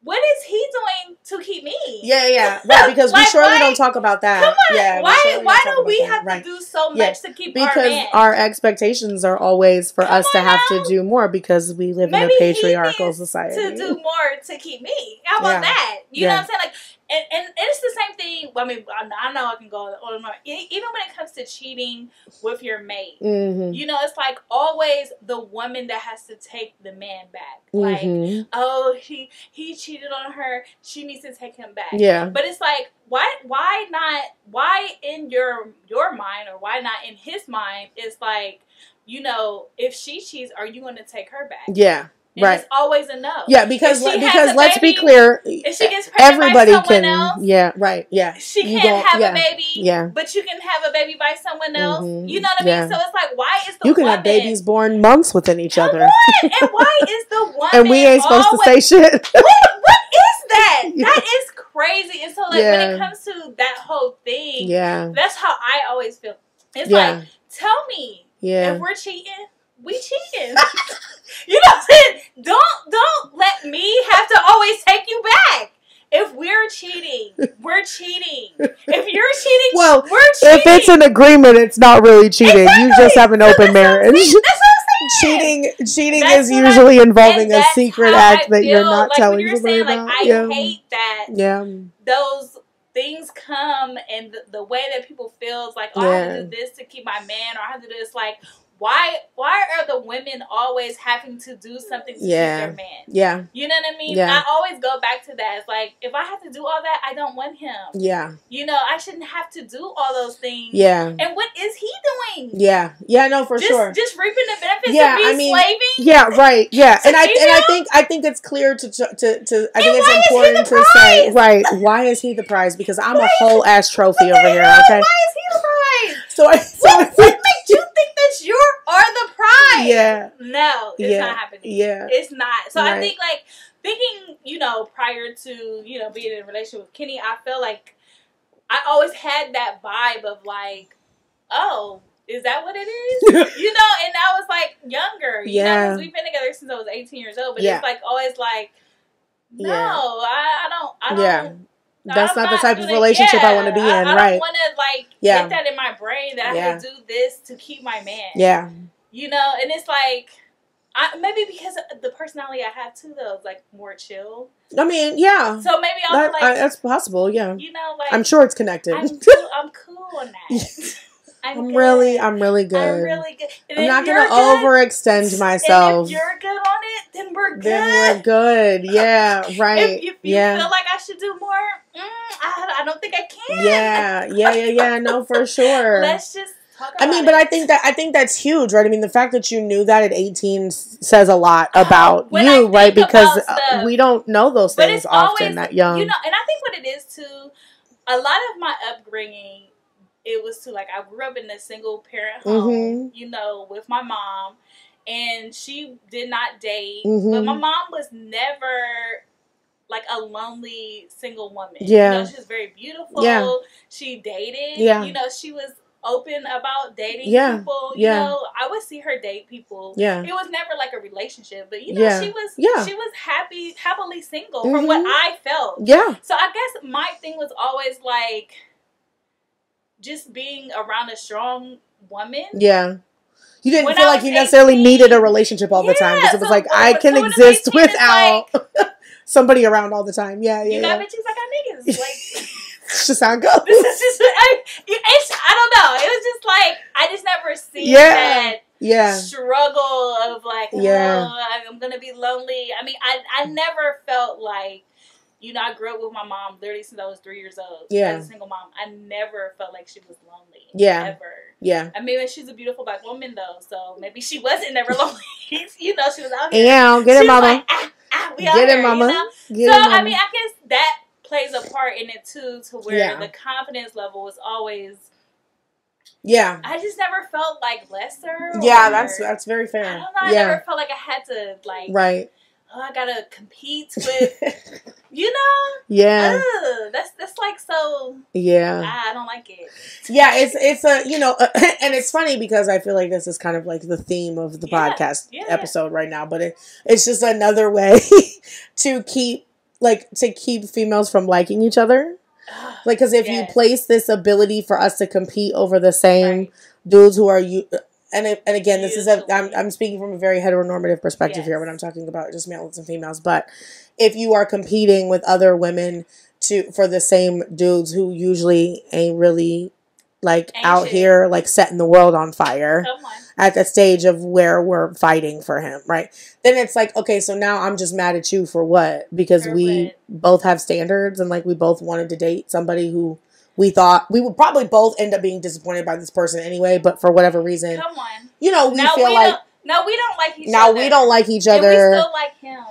what is he doing to keep me? yeah, yeah, right. Because we surely why- don't talk about that. Come on, Yeah, why why don't talk we that. have Right. to do so Yeah, much to keep our Because man? our expectations are always for Come us to on have now. to do more because we live Maybe in a patriarchal society. to do more to keep me. How about Yeah. that? You know what I'm saying? Like, and, and it's the same thing. I mean, I know I can go on and on. Even when it comes to cheating with your mate, hmm you know, it's like always the woman that has to take the man back. Like, hmm oh, he he cheated on her. She needs to take him back. Yeah. But it's like, why why not? Why in your your mind or why not in his mind? It's like, you know, if she cheats, are you going to take her back? Yeah. And Right. It's always a no. Yeah, because because let's be clear, If she gets pregnant everybody by someone can. else, Yeah, right. Yeah, she You can't have yeah, a baby. yeah. But you can have a baby by someone else. Mhm, You know what I mean? yeah. So it's like, why is the you can woman, have babies born months within each other, on, and why is the woman and we ain't supposed always, to say shit. what, what is that? Yeah. That is crazy. And so, like, when it comes to that whole thing, yeah, that's how I always feel. It's like, tell me yeah. if we're cheating, we cheating. you know what I'm saying? Don't don't let me have to always take you back. If we're cheating, we're cheating. If you're cheating, Well, we're cheating. If it's an agreement, it's not really cheating. You just have an open that's what I'm marriage. saying. That's what I'm saying. cheating, cheating That's is what I- usually involving a secret act that you're not like telling you're somebody saying, like. I yeah, hate that yeah, those things come and the, the way that people feels like oh I have to do this to keep my man or I have to do this like why why are the women always having to do something to Yeah. their man? yeah, You know what I mean? Yeah. I always go back to that. It's like if I have to do all that, I don't want him. yeah, You know, I shouldn't have to do all those things. yeah, And what is he doing? yeah, yeah. No, for just sure. just reaping the benefits Yeah, of being I mean, slaving? Yeah, right. Yeah, and I and I think I think it's clear to to to. I And think it's why is he important to say right. Why is he the prize? Because I'm Why a whole ass trophy over here. Okay, Why is he the prize? So I so What, I what makes you think that you are the prize? yeah, No, it's Yeah. not happening. yeah, It's not. So I think like thinking, you know, prior to, you know, being in a relationship with Kenny, I felt like I always had that vibe of like, oh, is that what it is? you know, and I was like younger, you know, Yeah. because we've been together since I was 18 years old, but Yeah. it's like always like, no, Yeah. I, I don't, I don't. yeah. That's I'm not the type of relationship I want to be in, I, I right? don't want to like Yeah. get that in my brain that I have to do this to keep my man. Yeah, You know, and it's like, I, maybe because of the personality I have too, though, is like more chill. I mean, yeah, So maybe I'll that, like, I, that's possible. Yeah, you know, like I'm sure it's connected. I'm cool, I'm cool on that. I'm, I'm really, I'm really good. I'm really good. And I'm not gonna good- overextend myself. if you're good on it, then we're good. Then we're good. Yeah, right. If, if you yeah. feel like I should do more, mm, I, I don't think I can. yeah, yeah, yeah, yeah. No, for sure. Let's just I mean, but it. I think that I think that's huge, right? I mean, the fact that you knew that at 18 says a lot about you, right? Because uh, stuff- we don't know those things often always that young. You know, and I think what it is too, a lot of my upbringing, it was to like I grew up in a single parent home, Mhm. you know, with my mom, and she did not date, Mhm. but my mom was never like a lonely single woman. Yeah. you know, she was very beautiful. Yeah. she dated. Yeah. you know, she was open about dating Yeah. people. You Yeah. know, I would see her date people. yeah, It was never like a relationship, but you know, Yeah. she was Yeah. she was happy, happily single from what Mhm. I felt. yeah, So I guess my thing was always like just being around a strong woman. yeah. You didn't When feel like you necessarily 18 needed a relationship all the time because it was so like I can was exist 18, it's without somebody around all the time. Yeah, yeah. You yeah. got bitches, I got niggas. Like It's just how it goes. this is just I, it's, I don't know. It was just like I just never seen Yeah. that Yeah, struggle of like, Yeah. oh, I'm gonna be lonely. I mean, I I never felt like you know, I grew up with my mom literally since I was three years old. Yeah. As a single mom, I never felt like she was lonely. Yeah. Ever. Yeah. I mean, she's a beautiful black woman though, so maybe she wasn't never lonely. you know, she was out here. Yeah, get it, mama. Like, ah, ah, Get it, mama. You know? Get so it, mama. I mean, I guess that plays a part in it too, to where Yeah. the confidence level was always. yeah. I just never felt like lesser. Yeah, or- that's that's very I fair. don't know. I Yeah. never felt like I had to like. Right. Oh, I gotta compete with. you know. yeah. Ugh, that's that's like so. Yeah. I don't like it. Yeah, it's it's a you know, uh, and it's funny because I feel like this is kind of like the theme of the Yeah, podcast yeah. episode right now, but it, it's just another way to keep like to keep females from liking each other. Like, because if Yes. you place this ability for us to compete over the same right. dudes who are you, and it- and again, this is a I'm I'm speaking from a very heteronormative perspective here when I'm talking about just males and females, but if you are competing with other women to for the same dudes who usually ain't really like out here like setting the world on fire at the stage of where we're fighting for him, right? Then it's like, okay, so now I'm just mad at you for what? Because we both have standards and like we both wanted to date somebody who we thought we would probably both end up being disappointed by this person anyway, but for whatever reason, Come on. you know, we now feel we like don't. No, we don't like each now other. we don't like each And we still like him.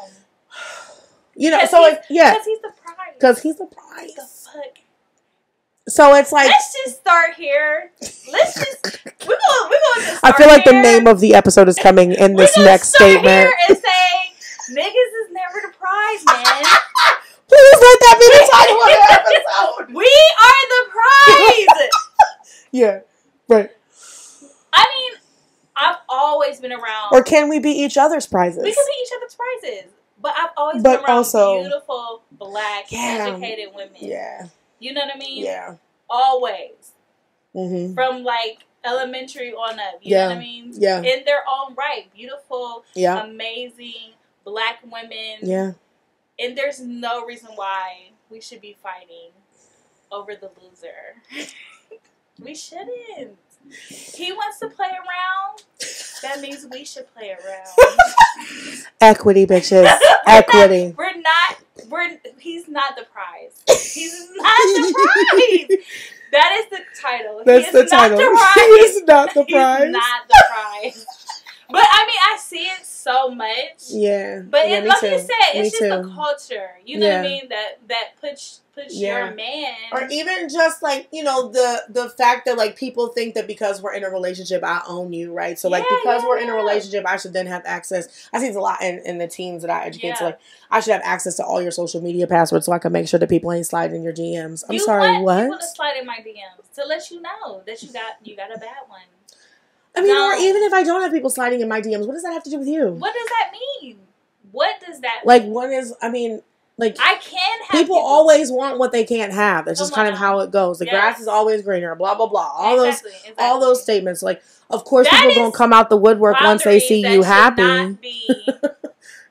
you know, so it, yeah, Because he's the prize. because he's the prize. the fuck? So it's like Let's just start here. Let's just we're gonna we're to I feel like the name of the episode is coming in this gonna next start statement. here and say niggas is never the prize, man. Please let that be the title of the episode. we are the prize. Yeah, right. I mean, I've always been around. Or can we be each other's prizes? we can be each other's prizes, but I've always But been around also- beautiful black Yeah. educated women. Yeah, You know what I mean? yeah. Always Mm-hmm. from like elementary on up. You Yeah. know what I mean? Yeah. In their own right, beautiful, Yeah. amazing black women. Yeah. And there's no reason why we should be fighting over the loser. we shouldn't. He wants to play around. That means we should play around. Equity, bitches. Equity. We're not. We're. He's not the prize. He's not the prize. That is the title. That's he the title. He is not the He's prize. not the prize. But I mean, I see it so much. Yeah. But yeah, it, like too. you said, Me it's just the culture. You know what I mean? That that push push Yeah. your man. Or even just like you know the the fact that like people think that because we're in a relationship I own you right so like Yeah, because yeah, we're in a relationship I should then have access I see this a lot in, in the teens that I educate so like I should have access to all your social media passwords so I can make sure that people ain't sliding in your DMs I'm you sorry want people what to slide in my DMs to let you know that you got you got a bad one. I mean or even if I don't have people sliding in my DMs what does that have to do with you What does that mean? What does that like mean? one is I mean like I can have people always want what they can't have that's oh just Come kind of how it goes the Yes. grass is always greener blah blah blah all those Exactly, exactly. all those statements. Like, of course, That people gonna come out the woodwork once they see you happy.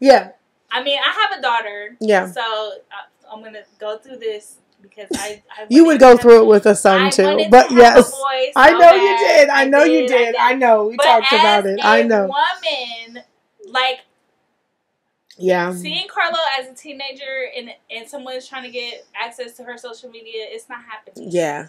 Yeah, I mean, I have a daughter, yeah. so uh, I'm gonna go through this because I. I You would go through it with a son I too, but to yes, I know you did. I know you did. I know. We But talked about it. I know. Woman, like Yeah, seeing Carlo as a teenager and and someone is trying to get access to her social media, it's not happening. yeah,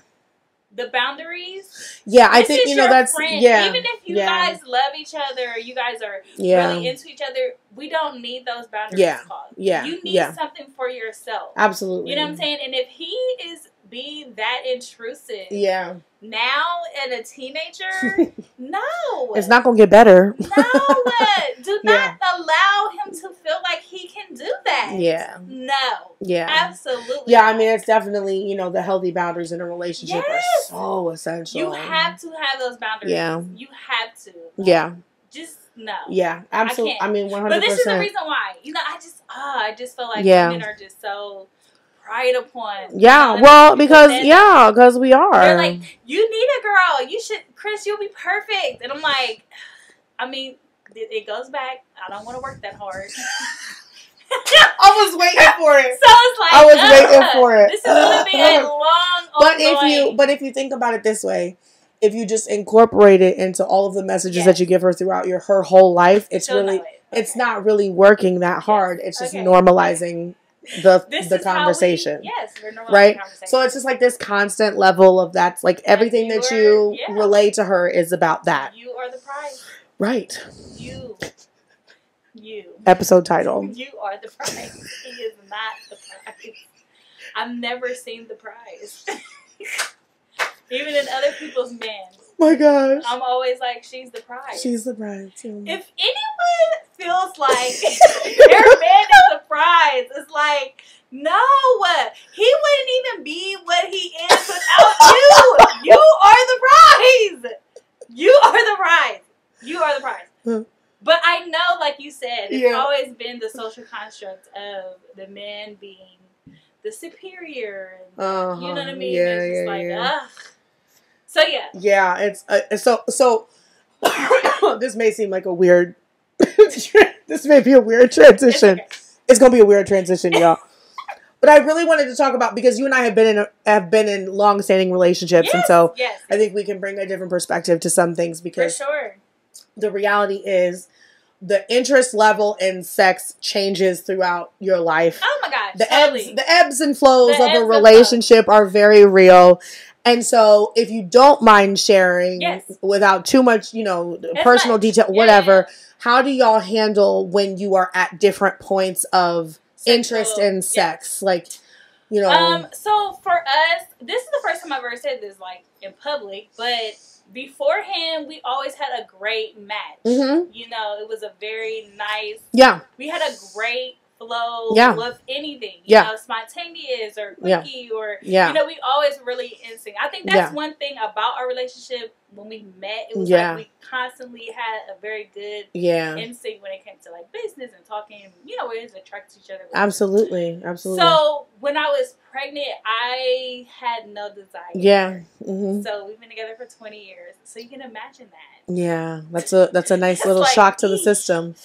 The boundaries. yeah. I think you know that's friend. yeah, Even if you yeah. guys love each other, you guys are yeah, really into each other. We don't need those boundaries. Yeah. Called. Yeah. You need Yeah. something for yourself. absolutely. You know what I'm saying? And if he is being that intrusive Yeah, now and a teenager, no. it's not gonna get better. No. do not allow him to feel like he can do that. Yeah, No. yeah. Absolutely. Yeah, I mean, it's definitely you know the healthy boundaries in a relationship Yes. are so essential. you have to have those boundaries. Yeah. You have to. Yeah, Just no. yeah, absolutely. I, can't. mean, one But hundred this is the reason why. You know, I just ah, I just feel like Yeah. women are just so pride upon. You Yeah, know what I well, mean? because then yeah, because we are. They're like, you need a girl. You should, Chris. You'll be perfect. And I'm like, I mean, it, it goes back. I don't want to work that hard. I was waiting for it. So it's like I was ugh, waiting for it. This is gonna be a long. But if you but if you think about it this way, if you just incorporate it into all of the messages that you give her throughout your her whole life, it's She'll really know it. it's not really working that hard. It's just Okay. normalizing the This the how we- conversation. yes, Right? So it's just like this constant level of that's like everything that you you yeah. relate to her is about that. you are the prize. Right. You, you, Episode title. you are the prize. He is not the prize. I've never seen the prize. Even in other people's men, My gosh. I'm always like, she's the prize. She's the prize, too. if anyone feels like their man is the prize, it's like, no, what? he wouldn't even be what he is without you. You are the prize. You are the prize. You are the prize. But I know, like you said, it's Yeah. always been the social construct of the man being the superior. And, uh-huh. You know what I mean? Yeah, it's just yeah, like, yeah. ugh. So yeah, Yeah, it's uh, so so. this may seem like a weird. this may be a weird it's transition. okay. It's gonna be a weird transition, y'all. But I really wanted to talk about because you and I have been in a, have been in long standing relationships, and so yes, I think we can bring a different perspective to some things because for sure. the reality is the interest level in sex changes throughout your life. Oh my gosh, the totally. ebbs the ebbs and flows The of a relationship are very real. And so if you don't mind sharing Yes. without too much, you know, personal much. detail, Yeah, whatever, yeah, how do y'all handle when you are at different points of Sexual- interest in yeah. sex? Like, you know, Um, so for us, this is the first time I've ever said this like in public, but beforehand we always had a great match. Mhm. You know, it was a very nice yeah, we had a great flow Yeah. with anything. You Yeah. know, spontaneous or Yeah. or yeah, you know, we always really in sync. I think that's one thing about our relationship when we met. It was Yeah. like we constantly had a very good yeah. instinct when it came to like business and talking. You know, we're attracted to each other. Absolutely, absolutely. So when I was pregnant, I had no desire. yeah, hmm So we've been together for 20 years. So you can imagine that. yeah. That's a that's a nice little like, shock to the system.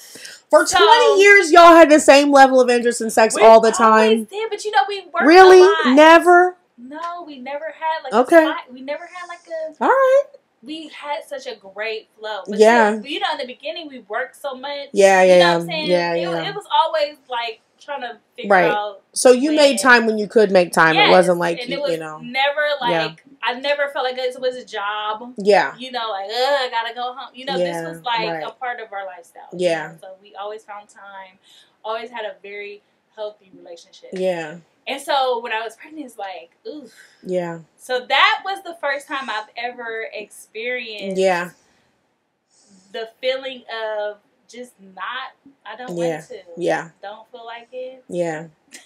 For So- twenty years, y'all had the same level of interest in sex all the time. Did, but you know we worked Really, A lot. never. No, we never had like Okay. Spot. we never had like a. All right. We had such a great flow. But Yeah. You, you know, in the beginning we worked so much. Yeah, yeah, You know yeah. what I'm saying? Yeah, it, yeah. It was always like trying to figure Right. out. So you when- made time when you could make time. Yes, It wasn't like and you, it was you know. never like Yeah. I never felt like it was a job. Yeah. you know, like, ugh, I gotta go home. You know, Yeah, this was like right. a part of our lifestyle. you Yeah. know? So we always found time, always had a very healthy relationship. Yeah. And so when I was pregnant, it's like, ooh. Yeah. So that was the first time I've ever experienced Yeah. the feeling of just not, I don't Yeah. want to. Yeah. Don't feel like it. Yeah.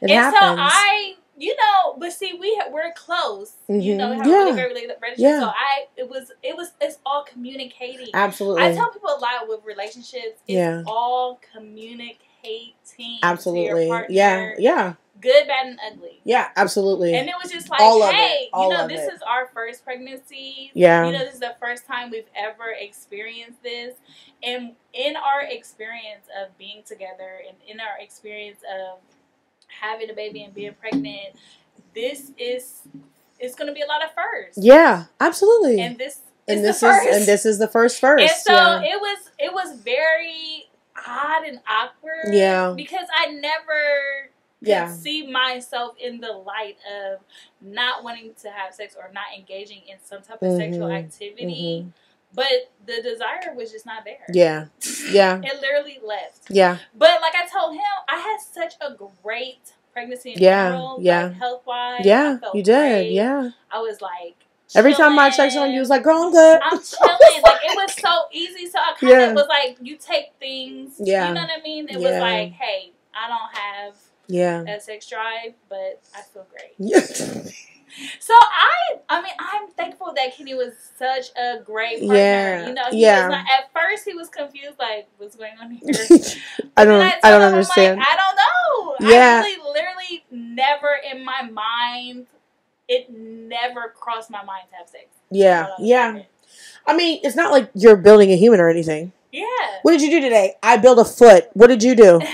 It and happens. so I, you know, but see, we ha- we're close. You Mhm. know, we have Yeah. really great relationship. Yeah. So I, it was, it was, it's all communicating. Absolutely. I tell people a lot with relationships. It's Yeah. all communicating. Absolutely. Yeah. Yeah. Good, bad, and ugly. Yeah. Absolutely. And it was just like, All hey, you know, this it. is our first pregnancy. Yeah. You know, this is the first time we've ever experienced this. And in our experience of being together and in our experience of having a baby and being pregnant, this is it's gonna be a lot of firsts. yeah. Absolutely. And this and is this is and this is the first first. And so yeah. it was it was very odd and awkward. Yeah. Because I never Yeah. see myself in the light of not wanting to have sex or not engaging in some type of sexual Mhm. activity. Mhm. But the desire was just not there. Yeah. Yeah. It literally left. Yeah. But like I told him, I had such a great pregnancy in Yeah, general. yeah. Like health wise. Yeah. You did. Yeah. I was like Every time I checked on you, it was like, girl, I'm good. I'm chilling. like it was so easy. So I kind Yeah. of was like, you take things. Yeah. You know what I mean? It Yeah. was like, hey, I don't have Yeah. sex drive, but I feel great. Yeah. So I, I mean, I'm thankful that Kenny was such a great partner. Yeah. You know, Yeah. was not, at first he was confused, like, what's going on here? I don't. I, I don't him, understand. Like, I don't know. Yeah. I really, literally, never in my mind, it never crossed my mind to have sex. Yeah. I Yeah. I mean, it's not like you're building a human or anything. Yeah. What did you do today? I built a foot. What did you do?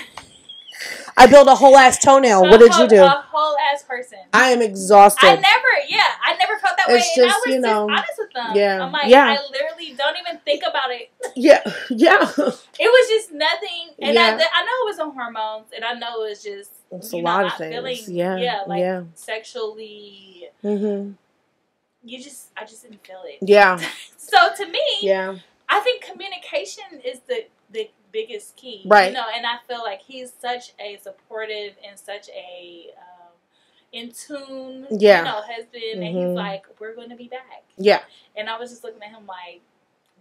I built a whole ass toenail. A What did whole- you do? A whole ass person. I am exhausted. I never, yeah, I never felt that It's way. and I just, was you know, just honest with them. yeah, I'm like, yeah. I literally don't even think about it. yeah, yeah. It was just nothing. And I, Yeah. I know it was on hormones, and I know it was just It's a know, lot of things. feeling, yeah, yeah, like yeah. sexually. Mm-hmm. You just, I just didn't feel it. Yeah, So to me, yeah. I think communication is the the biggest key, Right. You know, and I feel like he's such a supportive and such a um, in tune, Yeah. you know, husband, and Mhm. he's like, "We're going to be back," Yeah. and I was just looking at him like,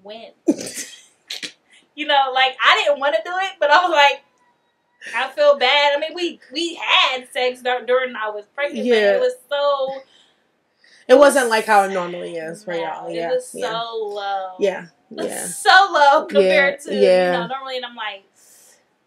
"When?" you know, like I didn't want to do it, but I was like. I feel bad. I mean, we we had sex during I was pregnant, but Yeah. it was so. It wasn't like how it normally is for y'all. It Yeah, was so yeah, low. yeah, yeah, so low compared to yeah. you know normally, and I'm like,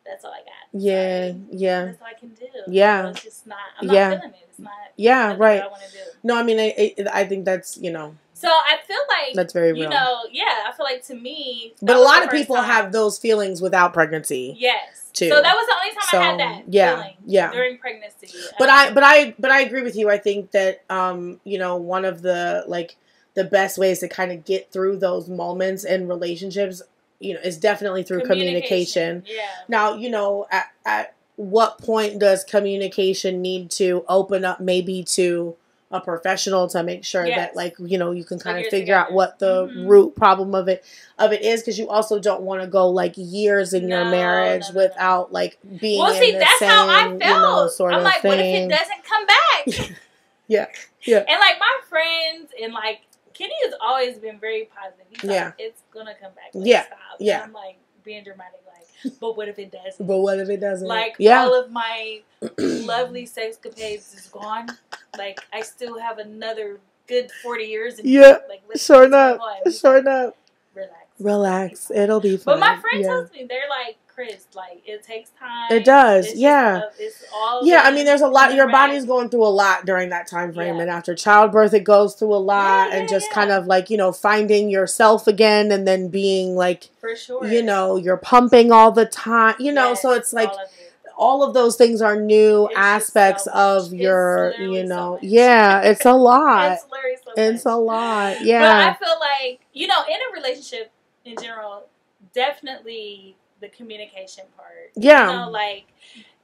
that's all I got. yeah, Sorry. yeah, that's all I can do. Yeah. So it's just not. I'm not Yeah. feeling it. It's not. yeah. Right. I want to do. No, I mean, I, I, I think that's you know So I feel like that's very real. you know, yeah. I feel like to me, but a lot of people time- have those feelings without pregnancy. Yes. too. So that was the only time So I had that yeah, feeling yeah. during pregnancy. But Um, I, but I, but I agree with you. I think that, um, you know, one of the like the best ways to kind of get through those moments in relationships, you know, is definitely through communication. Yeah. Now, you know, at, at what point does communication need to open up maybe to a professional to make sure Yes. that like you know you can kind of Figure figure out what the Mhm. root problem of it of it is because you also don't want to go like years in your marriage no, no, no. without like being Well, in see, the that's same how I you felt. know, sort I'm of like, what if it doesn't come back? Yeah, yeah. And like my friends and like Kenny has always been very positive. He's Yeah. like, it's gonna come back. Like, Yeah, Stop. yeah. And I'm like being dramatic, like, but what if it doesn't? But what if it doesn't? Like yeah, all of my lovely sexcapades is gone. Like I still have another good forty years. In Yeah, Like sure enough, move on. He's sure enough. Relax. Relax, it'll be fine. But my friend yeah. tells me they're like Chris. Like it takes time. It does, It's just yeah. all. Yeah, I mean, there's a lot. Your back. body's going through a lot during that time frame, Yeah. and after childbirth, it goes through a lot, Yeah, and just kind of like you know finding yourself again, and then being like for sure. you know you're pumping all the time, you know. Yes, so it's like all of it. all of those things are new It's aspects so of your, you know, much. yeah, it's a lot. It's so It's a lot. Yeah. But I feel like you know, in a relationship in general, definitely the communication part. Yeah. You know, like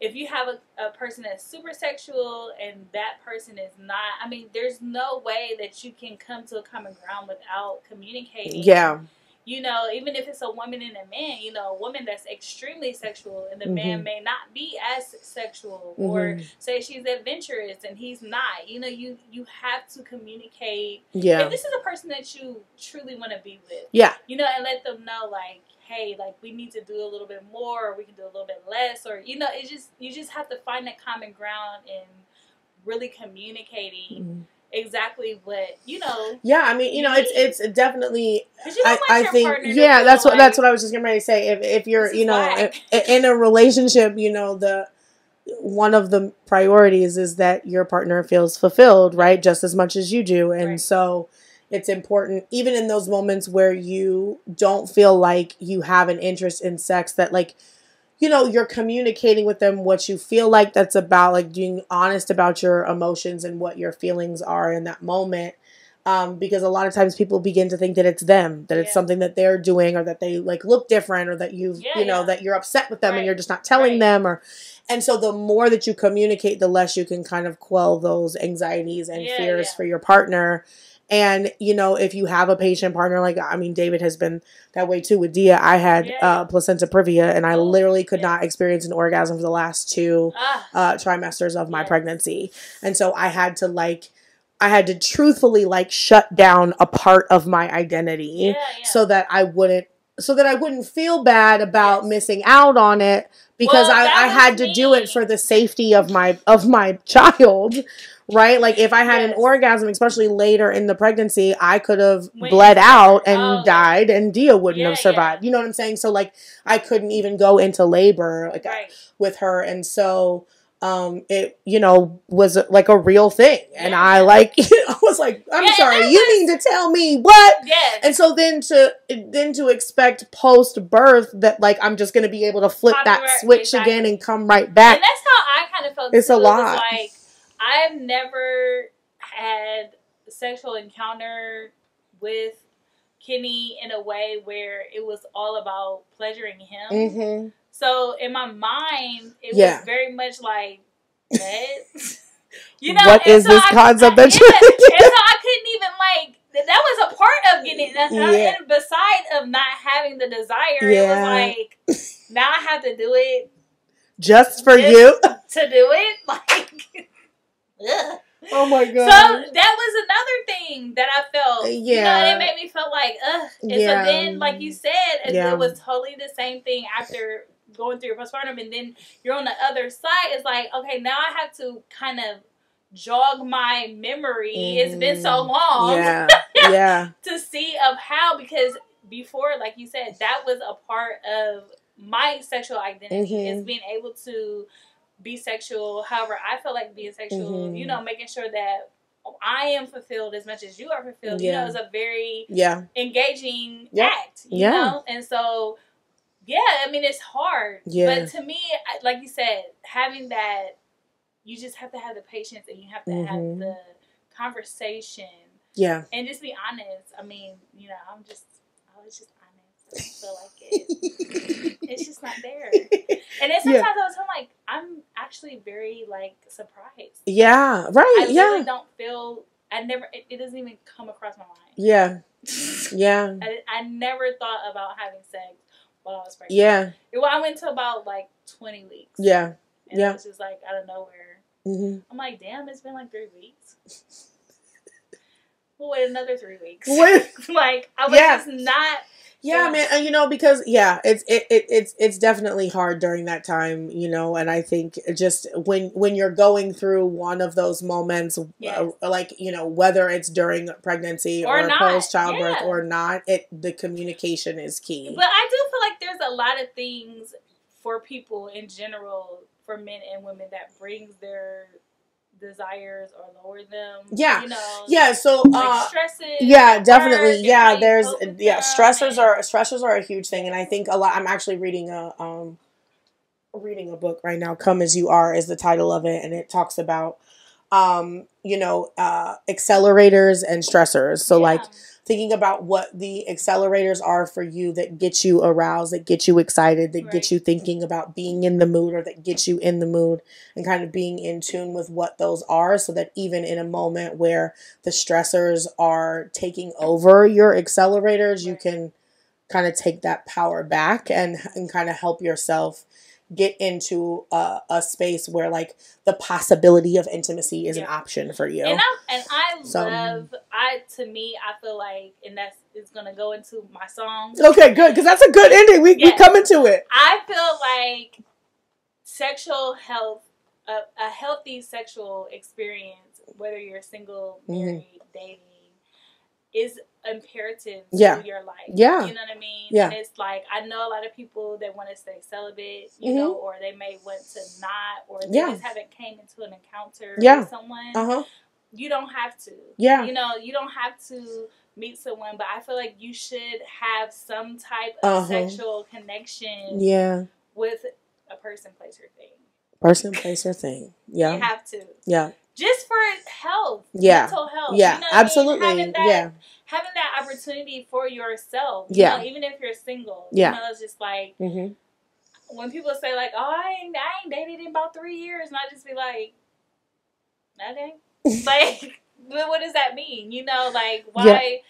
if you have a, a person that's super sexual and that person is not, I mean, there's no way that you can come to a common ground without communicating. yeah, You know, even if it's a woman and a man, you know, a woman that's extremely sexual and the man Mhm. may not be as sexual or Mhm. say she's adventurous and he's not. You know, you you have to communicate yeah, if this is a person that you truly want to be with, yeah, you know, and let them know like, hey, like we need to do a little bit more, or we can do a little bit less, or you know, it just you just have to find that common ground and really communicating Mhm. exactly what you know. yeah. I mean, you know, it's need. it's definitely you don't I, I think yeah that's what that's what I was just getting ready to say if if you're you know whack. i- in a relationship you know the one of the priorities is that your partner feels fulfilled right just as much as you do and Right. so it's important even in those moments where you don't feel like you have an interest in sex that like you know you're communicating with them what you feel like that's about like being honest about your emotions and what your feelings are in that moment um, because a lot of times people begin to think that it's them that it's Yeah. something that they're doing or that they like look different or that you Yeah, you know yeah. that you're upset with them and you're just not telling Right. them or and so the more that you communicate the less you can kind of quell those anxieties and fears for your partner and you know if you have a patient partner like i mean david has been that way too with dia i had Yeah, uh, placenta previa and i Oh, literally could yeah. not experience an orgasm for the last two Ah, uh, trimesters of my Yes. pregnancy. And so I had to like, I had to truthfully like shut down a part of my identity yeah, yeah. so that I wouldn't, so that I wouldn't feel bad about Yes. missing out on it because Well, I, I had to do it for the safety of my, of my child. Right? Like if I had an orgasm, especially later in the pregnancy, I could have bled out and Oh. died and Dia wouldn't Yeah, have survived. yeah. You know what I'm saying? So like I couldn't even go into labor. Like right. with her and so um, it you know was like a real thing, and Yeah. I like I was like, I'm Yeah, sorry, you mean to tell me what? Yes. And so then to then to expect post birth that like I'm just gonna be able to flip that Copyright, switch again and come right back. And that's how I kind of felt. It's a lot. Like I've never had a sexual encounter with Kenny in a way where it was all about pleasuring him. Mm-hmm. So in my mind, it Yeah. was very much like what. You know, What and so this I- concept I, that yeah, you're and so I couldn't even like that was a part of getting it. And, Yeah. and beside of not having the desire, Yeah. it was like now I have to do it Just for Yes. you. to do it. Like, ugh. Oh my god! So that was another thing that I felt. You know, Yeah. and it made me feel like, ugh. And Yeah. so then, like you said, it, Yeah. it was totally the same thing after going through your postpartum, and then you're on the other side. It's like, okay, now I have to kind of jog my memory. It's been so Mhm. long yeah. Yeah. to see of how because before, like you said, that was a part of my sexual identity Mhm. is being able to be sexual. However, I feel like being sexual, Mhm. you know, making sure that I am fulfilled as much as you are fulfilled. You know, is a very Yeah. engaging Yeah. act. You Yeah. know, and so yeah, I mean it's hard. Yeah. But to me, like you said, having that, you just have to have the patience and you have to have Mhm. the conversation Yeah. and just be honest. I mean, you know, I'm just, I was just feel like it. It's just not there. And then sometimes Yeah. I was I'm like, I'm actually very like surprised. Yeah. Right. I yeah. really don't feel. I never. It, it doesn't even come across my mind. Yeah. Yeah. I, I never thought about having sex while I was pregnant. Yeah. Well, I went to about like 20 weeks. Yeah. And yeah. it was just like out of nowhere. hmm I'm like, damn, it's been like three weeks. We'll wait another three weeks. Wait. like I was Yeah. just not. Yeah, man, and you know because yeah, it's it, it it's it's definitely hard during that time, you know, and I think just when when you're going through one of those moments Yes. uh, like, you know, whether it's during pregnancy Or or, post childbirth yeah. or not, it the communication is key. But I do feel like there's a lot of things for people in general, for men and women, that brings their desires or lower them. Yeah. You know. yeah, so Like uh stresses. yeah definitely work yeah there's yeah stressors are stressors are a huge thing and i think a lot i'm actually reading a um reading a book right now come as you are is the title of it and it talks about um you know uh accelerators and stressors so Yeah. like thinking about what the accelerators are for you that get you aroused, that get you excited, that Right. get you thinking about being in the mood or that get you in the mood and kind of being in tune with what those are so that even in a moment where the stressors are taking over your accelerators, you can kind of take that power back and and kind of help yourself get into a, a space where like the possibility of intimacy is an option for you. And I and I So- love I to me I feel like and that's it's gonna go into my song. Okay, good, because that's a good ending. We we Yes. come into it. I feel like sexual health, a, a healthy sexual experience, whether you're single, Mhm. married, dating, is imperative to Yeah. your life. Yeah. You know what I mean? Yeah. And it's like, I know a lot of people that want to stay celibate, you Mhm. know, or they may want to not, or they Yeah. just haven't came into an encounter Yeah. with someone. Uh huh. You don't have to. Yeah. You know, you don't have to meet someone, but I feel like you should have some type of Uh-huh. sexual connection Yeah. with a person, place, or thing. Person, place, or thing. Yeah. You have to. Yeah. Health. Yeah. Mental health. Yeah. you know what I mean? Absolutely. Having that, Yeah. Having that opportunity for yourself. you Yeah. know, even if you're single. Yeah. You know, it's just like Mm-hmm. when people say like, "Oh, I ain't, I ain't dated in about three years," and I just be like, "Okay." like, but what does that mean? You know, like why?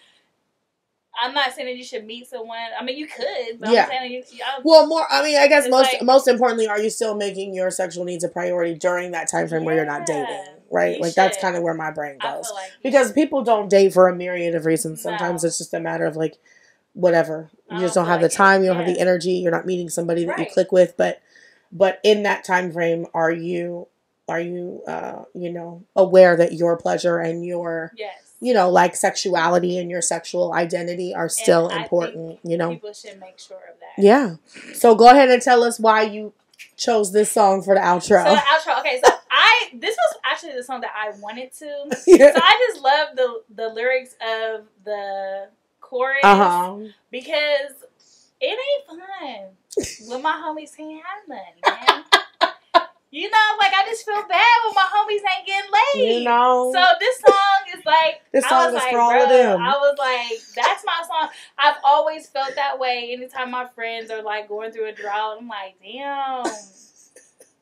I'm not saying that you should meet someone. I mean, you could. But Yeah. I'm saying you, Well, more. I mean, I guess most like- most importantly, are you still making your sexual needs a priority during that time frame where you're not dating? Right. You like that's kind of where my brain goes. like Because people don't date for a myriad of reasons. Sometimes No. it's just a matter of like, whatever. You I just don't have feel the like it. time. You don't have the energy. You're not meeting somebody that you click with. But, but in that time frame, are you are you uh you know aware that your pleasure and your yes. you know like sexuality and your sexual identity are still think important. You know. people should make sure of that. Yeah. So go ahead and tell us why you chose this song for the outro. So the outro. Okay, so I this was actually the song that I wanted to. yeah. So I just love the the lyrics of the chorus Uh huh. because it ain't fun when my homies can't have none, man. you know, like I just feel bad when my homies ain't getting laid. You know. So this song is like This I song was is like, for all of them. I was like, that's my song. I've always felt that way. Anytime my friends are like going through a drought, I'm like, damn.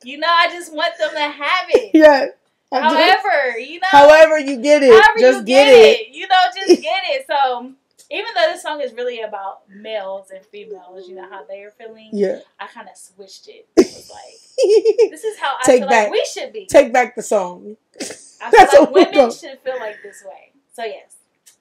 You know, I just want them to have it. yeah. I do. However, you know, However you get it, however just you get, get, it. it. you know, just get it. So even though this song is really about males and females, you know how they are feeling, Yeah. I kind of switched it. I was like, this is how I Take feel back- like we should be. Take back the song. I that's feel like we women should feel like this way. So yes,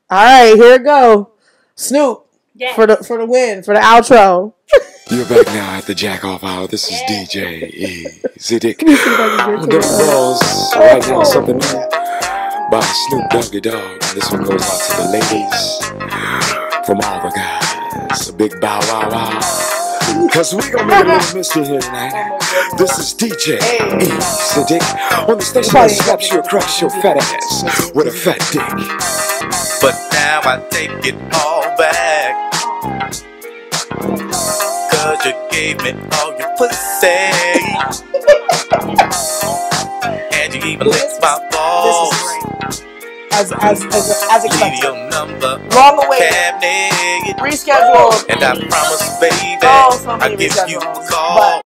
All right, here it go. Snoop yes. for the for the win for the outro. You're back now at the Jack Off Hour. This is Yeah. DJ Easy Dick. Let me see if I can I'm get gonna to it. balls right now something new by Snoop Doggy Dogg. This one goes out to the ladies from all the guys. A big bow wow wow. Cause we gonna make a little mystery here tonight. This is DJ Easy Dick on the station that slaps you across your fat ass with a fat dick. But now I take it all back. Cause you gave me all your pussy. and you even licked my This balls. As as as as Leave expected. your number Long awaited. cabinet. Rescheduled. And I promise, baby, Oh, I'll give you a call.